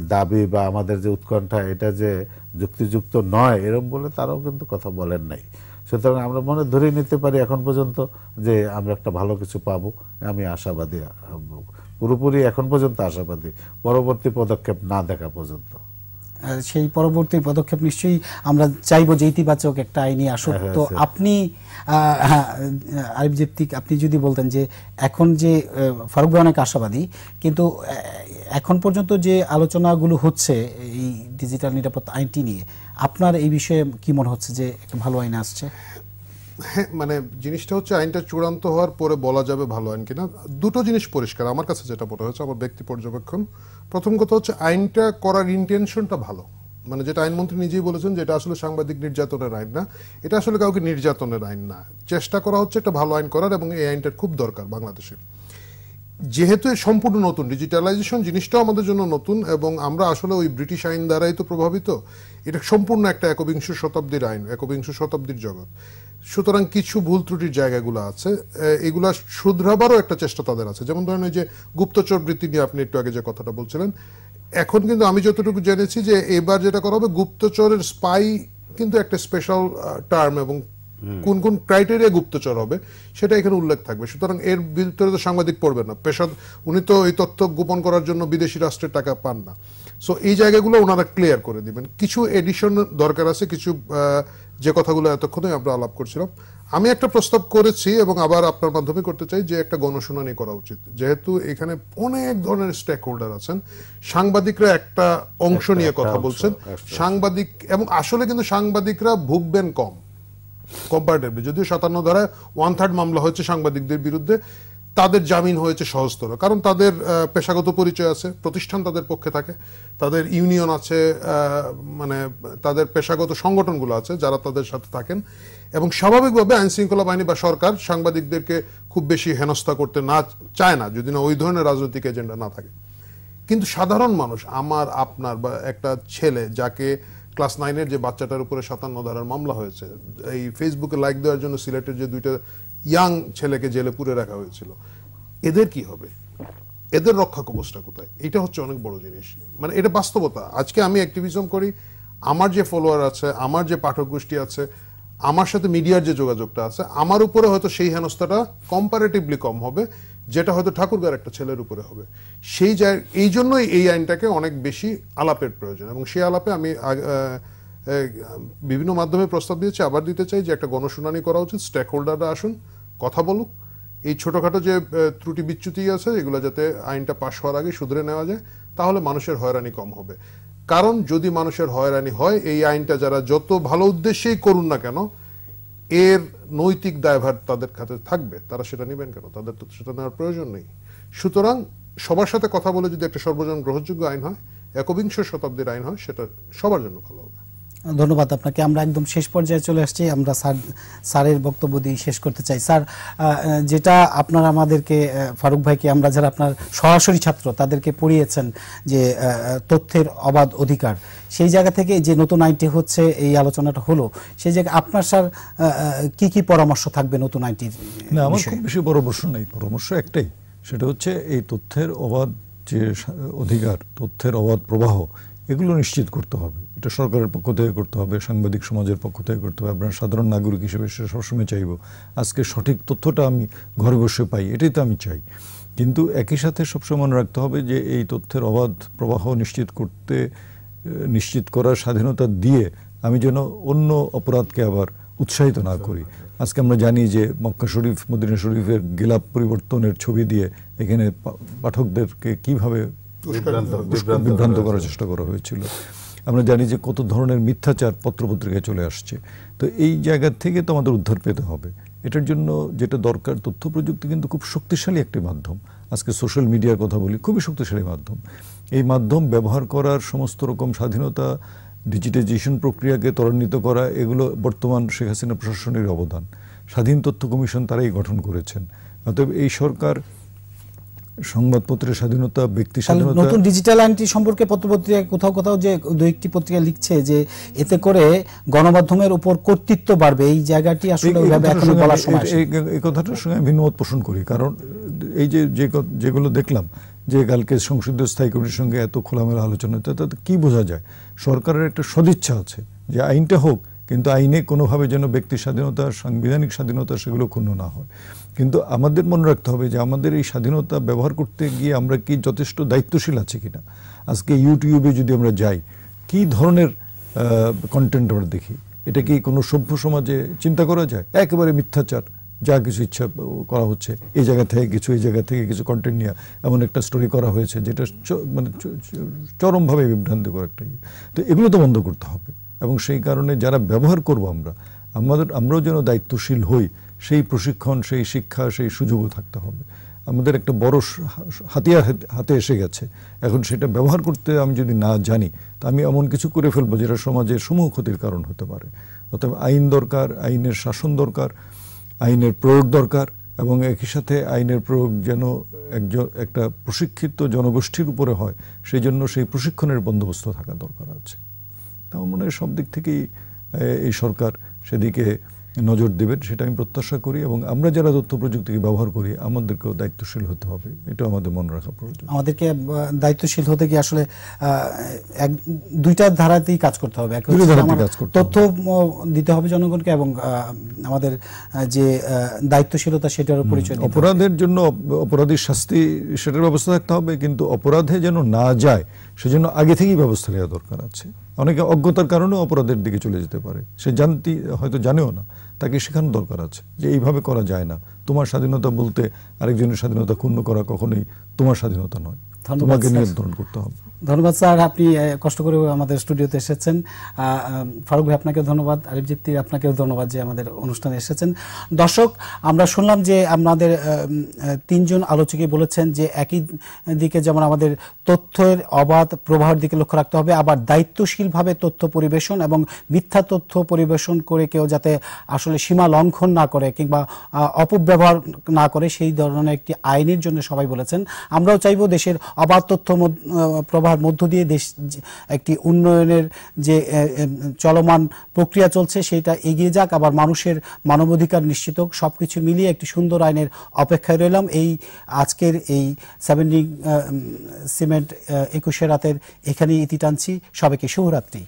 দাবি বা আমাদের যে উৎকণ্ঠা, এটা যে যুক্তিযুক্ত নয়, এরম বলে তারাও কিন্তু কথা বলেন নাই। সুতরাং আমরা মনে ধরে নিতে পারি এখন পর্যন্ত যে আমরা একটা ভালো কিছু পাবো। আমি আশাবাদী, পুরোপুরি এখন পর্যন্ত আশাবাদী। পরবর্তী পদক্ষেপ না দেখা পর্যন্ত। সেই পরবর্তী পদক্ষেপ নিশ্চয়ই আমরা চাইব যে ইতিবাচক একটা আইনি আসুক। হ্যাঁ, তো হ্যাঁ, আপনি হ্যাঁ, আরিফ জেপ্তিক আপনি যদি বলতেন যে এখন যে ফারুক ভাই অনেক আশাবাদী কিন্তু এখন পর্যন্ত যে আলোচনাগুলো হচ্ছে এই ডিজিটাল নিরাপত্তা আইনটি নিয়ে আপনার এই বিষয়ে কি মনে হচ্ছে যে একটা ভালো আইন আসছে? হ্যাঁ মানে জিনিসটা হচ্ছে আইনটা চূড়ান্ত হওয়ার পরে বলা যাবে ভালো আইন কিনা। দুটো জিনিস পরিষ্কার আমার কাছে যেটা মনে হয়েছে আমার ব্যক্তি পর্যবেক্ষণ। প্রথম কথা হচ্ছে আইনটা করার ইন্টেনশনটা ভালো। মানে যেটা আইনমন্ত্রী নিজেই বলেছেন যে এটা আসলে সাংবাদিক নির্যাতনের আইন না। এটা আসলে কাউকে নির্যাতনের আইন না। চেষ্টা করা হচ্ছে একটা ভালো আইন করার এবং এই আইনটার খুব দরকার বাংলাদেশে যেহেতু সম্পূর্ণ নতুন ডিজিটালাইজেশন জিনিসটাও আমাদের জন্য নতুন এবং আমরা আসলে ওই ব্রিটিশ আইন দ্বারাই তো প্রভাবিত। এটা সম্পূর্ণ একটা একবিংশ শতাব্দীর আইন, একবিংশ শতাব্দীর জগৎ। সুতরাং কিছু ভুল ত্রুটির জায়গাগুলো আছে এগুলা শুধরাবারও একটা চেষ্টা তাদের আছে। যেমন ধরেন ওই যে গুপ্তচর বৃত্তি নিয়ে আপনি একটু আগে যে কথাটা বলছিলেন এখন কিন্তু আমি যতটুকু জেনেছি যে এবার যেটা করা হবে গুপ্তচরের স্পাই কিন্তু একটা স্পেশাল টার্ম এবং কোন কোন ক্রাইটেরিয়া গুপ্তচর হবে সেটা এখানে উল্লেখ থাকবে। সুতরাং এর ভিতরে তো সাংবাদিক পড়বে না। পেশা উনি তো এই তথ্য গোপন করার জন্য বিদেশি রাষ্ট্রের টাকা পান না। সো এই জায়গাগুলো ওনারা ক্লিয়ার করে দিবেন। কিছু এডিশন দরকার আছে কিছু আহ, যে কথাগুলো এতক্ষণে আমরা আলাপ করছিলাম আমি একটা প্রস্তাব করেছি এবং আবার আপনার মাধ্যমে করতে চাই যে একটা গণশুনানি করা উচিত। যেহেতু এখানে অনেক ধরনের স্টেক হোল্ডার আছেন সাংবাদিকরা একটা অংশ নিয়ে কথা বলছেন। সাংবাদিক এবং আসলে কিন্তু সাংবাদিকরা ভুগবেন কম কম্পারেটিভলি যদিও সাতান্ন ধারায় ওয়ান থার্ড মামলা হয়েছে সাংবাদিকদের বিরুদ্ধে তাদের জামিন হয়েছে সহজতর। কারণ তাদের পেশাগত পরিচয় আছে, প্রতিষ্ঠান তাদের পক্ষে থাকে, তাদের ইউনিয়ন আছে মানে তাদের পেশাগত সংগঠনগুলো আছে যারা তাদের সাথে থাকেন। এবং স্বাভাবিকভাবে আইন শৃঙ্খলা বাহিনী বা সরকার সাংবাদিকদেরকে খুব বেশি হেনস্থা করতে না চায় না, যদি না ওই ধরনের রাজনৈতিক এজেন্ডা না থাকে। কিন্তু সাধারণ মানুষ, আমার, আপনার বা একটা ছেলে যাকে ক্লাস নাইনের যে বাচ্চাটার উপরে সাতান্ন ধারার মামলা হয়েছে, এই ফেসবুকে লাইক দেওয়ার জন্য সিলেটের যে দুইটা ইয়াং ছেলেকে জেলে পুরে রাখা হয়েছিল। এদের কি হবে? এদের রক্ষা কবচটা কোথায়? এটা হচ্ছে অনেক বড় জিনিস। মানে এটা বাস্তবতা। আজকে আমি অ্যাক্টিভিজম করি, আমার যে ফলোয়ার আছে, আমার যে পাঠক গোষ্ঠী আছে, আমার সাথে মিডিয়ার যে যোগাযোগটা আছে, আমার উপরে হয়তো সেই হেনস্থাটা কম্পারেটিভলি কম হবে, যেটা হয়তো ঠাকুরগার একটা ছেলের উপরে হবে। সেই এই জন্যই এই আইনটাকে অনেক বেশি আলাপের প্রয়োজন। এবং সেই আলাপে আমি বিভিন্ন মাধ্যমে প্রস্তাব দিয়েছে, আবার দিতে চাই যে একটা গণশুনানি করা উচিত স্টেক হোল্ডাররা আসুন, কথা বলুক। এই ছোটখাটো যে ত্রুটি বিচ্যুতি আছে, এগুলো যাতে আইনটা পাশ হওয়ার আগে শুধরে নেওয়া যায়, তাহলে মানুষের হয়রানি কম হবে। কারণ যদি মানুষের হয়রানি হয়, এই আইনটা যারা যত ভালো উদ্দেশ্যেই করুন না কেন, এর নৈতিক দায়ভার তাদের কাছে থাকবে। তারা সেটা নেবেন কেন? তাদের তো সেটা নেওয়ার প্রয়োজন নেই। সুতরাং সবার সাথে কথা বলে যদি একটা সর্বজন গ্রহণযোগ্য আইন হয়, একবিংশ শতাব্দীর আইন হয়, সেটা সবার জন্য ভালো হবে। ধন্যবাদ আপনাকে। আমরা একদম শেষ পর্যায়ে চলে আসছি। আমরা স্যার স্যারের বক্তব্য দিয়ে শেষ করতে চাই। স্যার যেটা আপনারা আমাদেরকে ফারুক ভাইকে আমরা যারা আপনার সরাসরি ছাত্র তাদেরকে পড়িয়েছেন যে তথ্যের অবাধ অধিকার সেই জায়গা থেকে যে নতুন আইনটি হচ্ছে এই আলোচনাটা হলো সেই জায়গায় আপনার স্যার কি কি পরামর্শ থাকবে নতুন আইনটির না আমার খুব বেশি পরামর্শ নেই। পরামর্শ একটাই সেটা হচ্ছে এই তথ্যের অবাধ যে অধিকার তথ্যের অবাধ প্রবাহ এগুলো নিশ্চিত করতে হবে। এটা সরকারের পক্ষ থেকে করতে হবে সাংবাদিক সমাজের পক্ষ থেকে করতে হবে। আপনার সাধারণ নাগরিক হিসেবে সেটা সবসময় চাইব আজকে সঠিক তথ্যটা আমি ঘরে বসে পাই এটাই তো আমি চাই। কিন্তু একই সাথে সবসময় মনে রাখতে হবে যে এই তথ্যের অবাধ প্রবাহ নিশ্চিত করতে নিশ্চিত করার স্বাধীনতা দিয়ে আমি যেন অন্য অপরাধকে আবার উৎসাহিত না করি। আজকে আমরা জানি যে মক্কা শরীফ মদিনা শরীফের গেলাপ পরিবর্তনের ছবি দিয়ে এখানে পাঠকদেরকে কীভাবে বিভ্রান্ত করার চেষ্টা করা হয়েছিল। আমরা জানি যে কত ধরনের মিথ্যাচার পত্রপত্রিকায় চলে আসছে। তো এই জায়গা থেকে তো আমাদের উদ্ধার পেতে হবে। এটার জন্য যেটা দরকার, তথ্য প্রযুক্তি কিন্তু খুব শক্তিশালী একটি মাধ্যম। আজকে সোশ্যাল মিডিয়ার কথা বলি, খুবই শক্তিশালী মাধ্যম। এই মাধ্যম ব্যবহার করার সমস্ত রকম স্বাধীনতা ডিজিটাইজেশন প্রক্রিয়াকে ত্বরান্বিত করা, এগুলো বর্তমান শেখ হাসিনা প্রশাসনের অবদান। স্বাধীন তথ্য কমিশন তারাই গঠন করেছেন। অতএব এই সরকার সংবাদপত্রের স্বাধীনতা ব্যক্তি স্বাধীনতা নতুন ডিজিটাল আইনটি সম্পর্কে পত্রপত্রিকায় কোথাও কোথাও যে দু একটি পত্রিকা লিখছে যে এতে করে গণমাধ্যমের উপর কর্তৃত্ব বাড়বে এই জায়গাটি আসলে ওইভাবে এখনও আমি- সময় এই- কথাটার সঙ্গে আমি ভিন্নমত পোষণ করি কারণ এই যে যে যেগুলো দেখলাম যে কালকে সংসদীয় স্থায়ী কমিটির সঙ্গে এত খোলামেলা আলোচনা হচ্ছে তাতে কি বোঝা যায়? সরকারের একটা সদিচ্ছা আছে যে আইনটা হোক কিন্তু আইনে কোনোভাবে যেন ব্যক্তি স্বাধীনতা সাংবিধানিক স্বাধীনতা সেগুলো ক্ষুণ্ণ না হয়। কিন্তু আমাদের মনে রাখতে হবে যে আমাদের এই স্বাধীনতা ব্যবহার করতে গিয়ে আমরা কি যথেষ্ট দায়িত্বশীল আছি কিনা? আজকে ইউটিউবে যদি আমরা যাই, কি ধরনের কন্টেন্ট আমরা দেখি? এটা কি কোনো সভ্য সমাজে চিন্তা করা যায়? একেবারে মিথ্যাচার, যা কিছু ইচ্ছা করা হচ্ছে। এই জায়গা থেকে কিছু, এই জায়গা থেকে কিছু কন্টেন্ট নিয়ে এমন একটা স্টোরি করা হয়েছে, যেটা মানে চরমভাবে বিভ্রান্তিকর একটা ইয়ে। তো এগুলো তো বন্ধ করতে হবে। এবং সেই কারণে যারা ব্যবহার করব আমরা, আমাদের, আমরাও যেন দায়িত্বশীল হই সেই প্রশিক্ষণ, সেই শিক্ষা, সেই সুযোগও থাকতে হবে। আমাদের একটা বড় হাতিয়ার হাতে- এসে গেছে। এখন সেটা ব্যবহার করতে আমি যদি না জানি, তা আমি এমন কিছু করে ফেলব যেটা সমাজের সমূহ ক্ষতির কারণ হতে পারে। অতএব আইন দরকার, আইনের শাসন দরকার, আইনের প্রয়োগ দরকার এবং একই সাথে আইনের প্রয়োগ যেন একজন একটা প্রশিক্ষিত জনগোষ্ঠীর উপরে হয় সেই জন্য সেই প্রশিক্ষণের বন্দোবস্ত থাকা দরকার আছে। তা মনে হয় সব দিক থেকেই এই সরকার সেদিকে নজর দেবেন সেটা আমি প্রত্যাশা করি এবং আমরা যারা তথ্য প্রযুক্তিকে ব্যবহার করি আমাদেরকেও দায়িত্বশীল হতে হবে। এটা আমাদের মনে রাখা প্রয়োজন। আমাদেরকে দায়িত্বশীল হতে গিয়ে আসলে এক দুইটা ধারাতেই কাজ করতে হবে। এক তথ্য দিতে হবে জনগণকে এবং আমাদের যে দায়িত্বশীলতা সেটারও পরিচয় অপরাধের জন্য অপ- অপরাধীর শাস্তি সেটার ব্যবস্থা থাকতে হবে কিন্তু অপরাধে যেন না যায় সেজন্য আগে থেকেই ব্যবস্থা নেওয়া দরকার আছে। অনেকে অজ্ঞতার কারণেও অপরাধের দিকে চলে যেতে পারে। সে জানতি হয়তো জানেও না। তাকে শেখানো দরকার আছে যে এইভাবে করা যায় না। তোমার স্বাধীনতা বলতে আরেকজনের স্বাধীনতা ক্ষুণ্ণ করা কখনোই তোমার স্বাধীনতা নয়। তোমাকে নিয়ন্ত্রণ করতে হবে। ধন্যবাদ স্যার আপনি কষ্ট করে আমাদের স্টুডিওতে এসেছেন। ফারুক ভাই আপনাকে ধন্যবাদ আরিফ জিপ্তি আপনাকেও ধন্যবাদ যে আমাদের অনুষ্ঠানে এসেছেন। দর্শক আমরা শুনলাম যে আহ, তিনজন আলোচকই বলেছেন যে একই দিকে যেমন আমাদের তথ্যের অবাধ প্রবাহের দিকে লক্ষ্য রাখতে হবে আবার দায়িত্বশীলভাবে তথ্য পরিবেশন এবং মিথ্যা তথ্য পরিবেশন করে কেউ যাতে আসলে সীমা লঙ্ঘন না করে কিংবা অপব্যবহার না করে সেই ধরনের একটি আইনের জন্য সবাই বলেছেন। আমরাও চাইব দেশের অবাধ তথ্য মধ্য- আহ, মধ্য দিয়ে দেশ একটি উন্নয়নের যে চলমান প্রক্রিয়া চলছে সেটা এগিয়ে যাক। আবার মানুষের মানবাধিকার নিশ্চিত হোক। সবকিছু মিলিয়ে একটি সুন্দর আইনের অপেক্ষায় রইলাম। এই আজকের এই সেভেন্টিং সিমেন্ট একুশে রাতের এখানেই ইতি টানছি। সবাইকে শুভরাত্রি।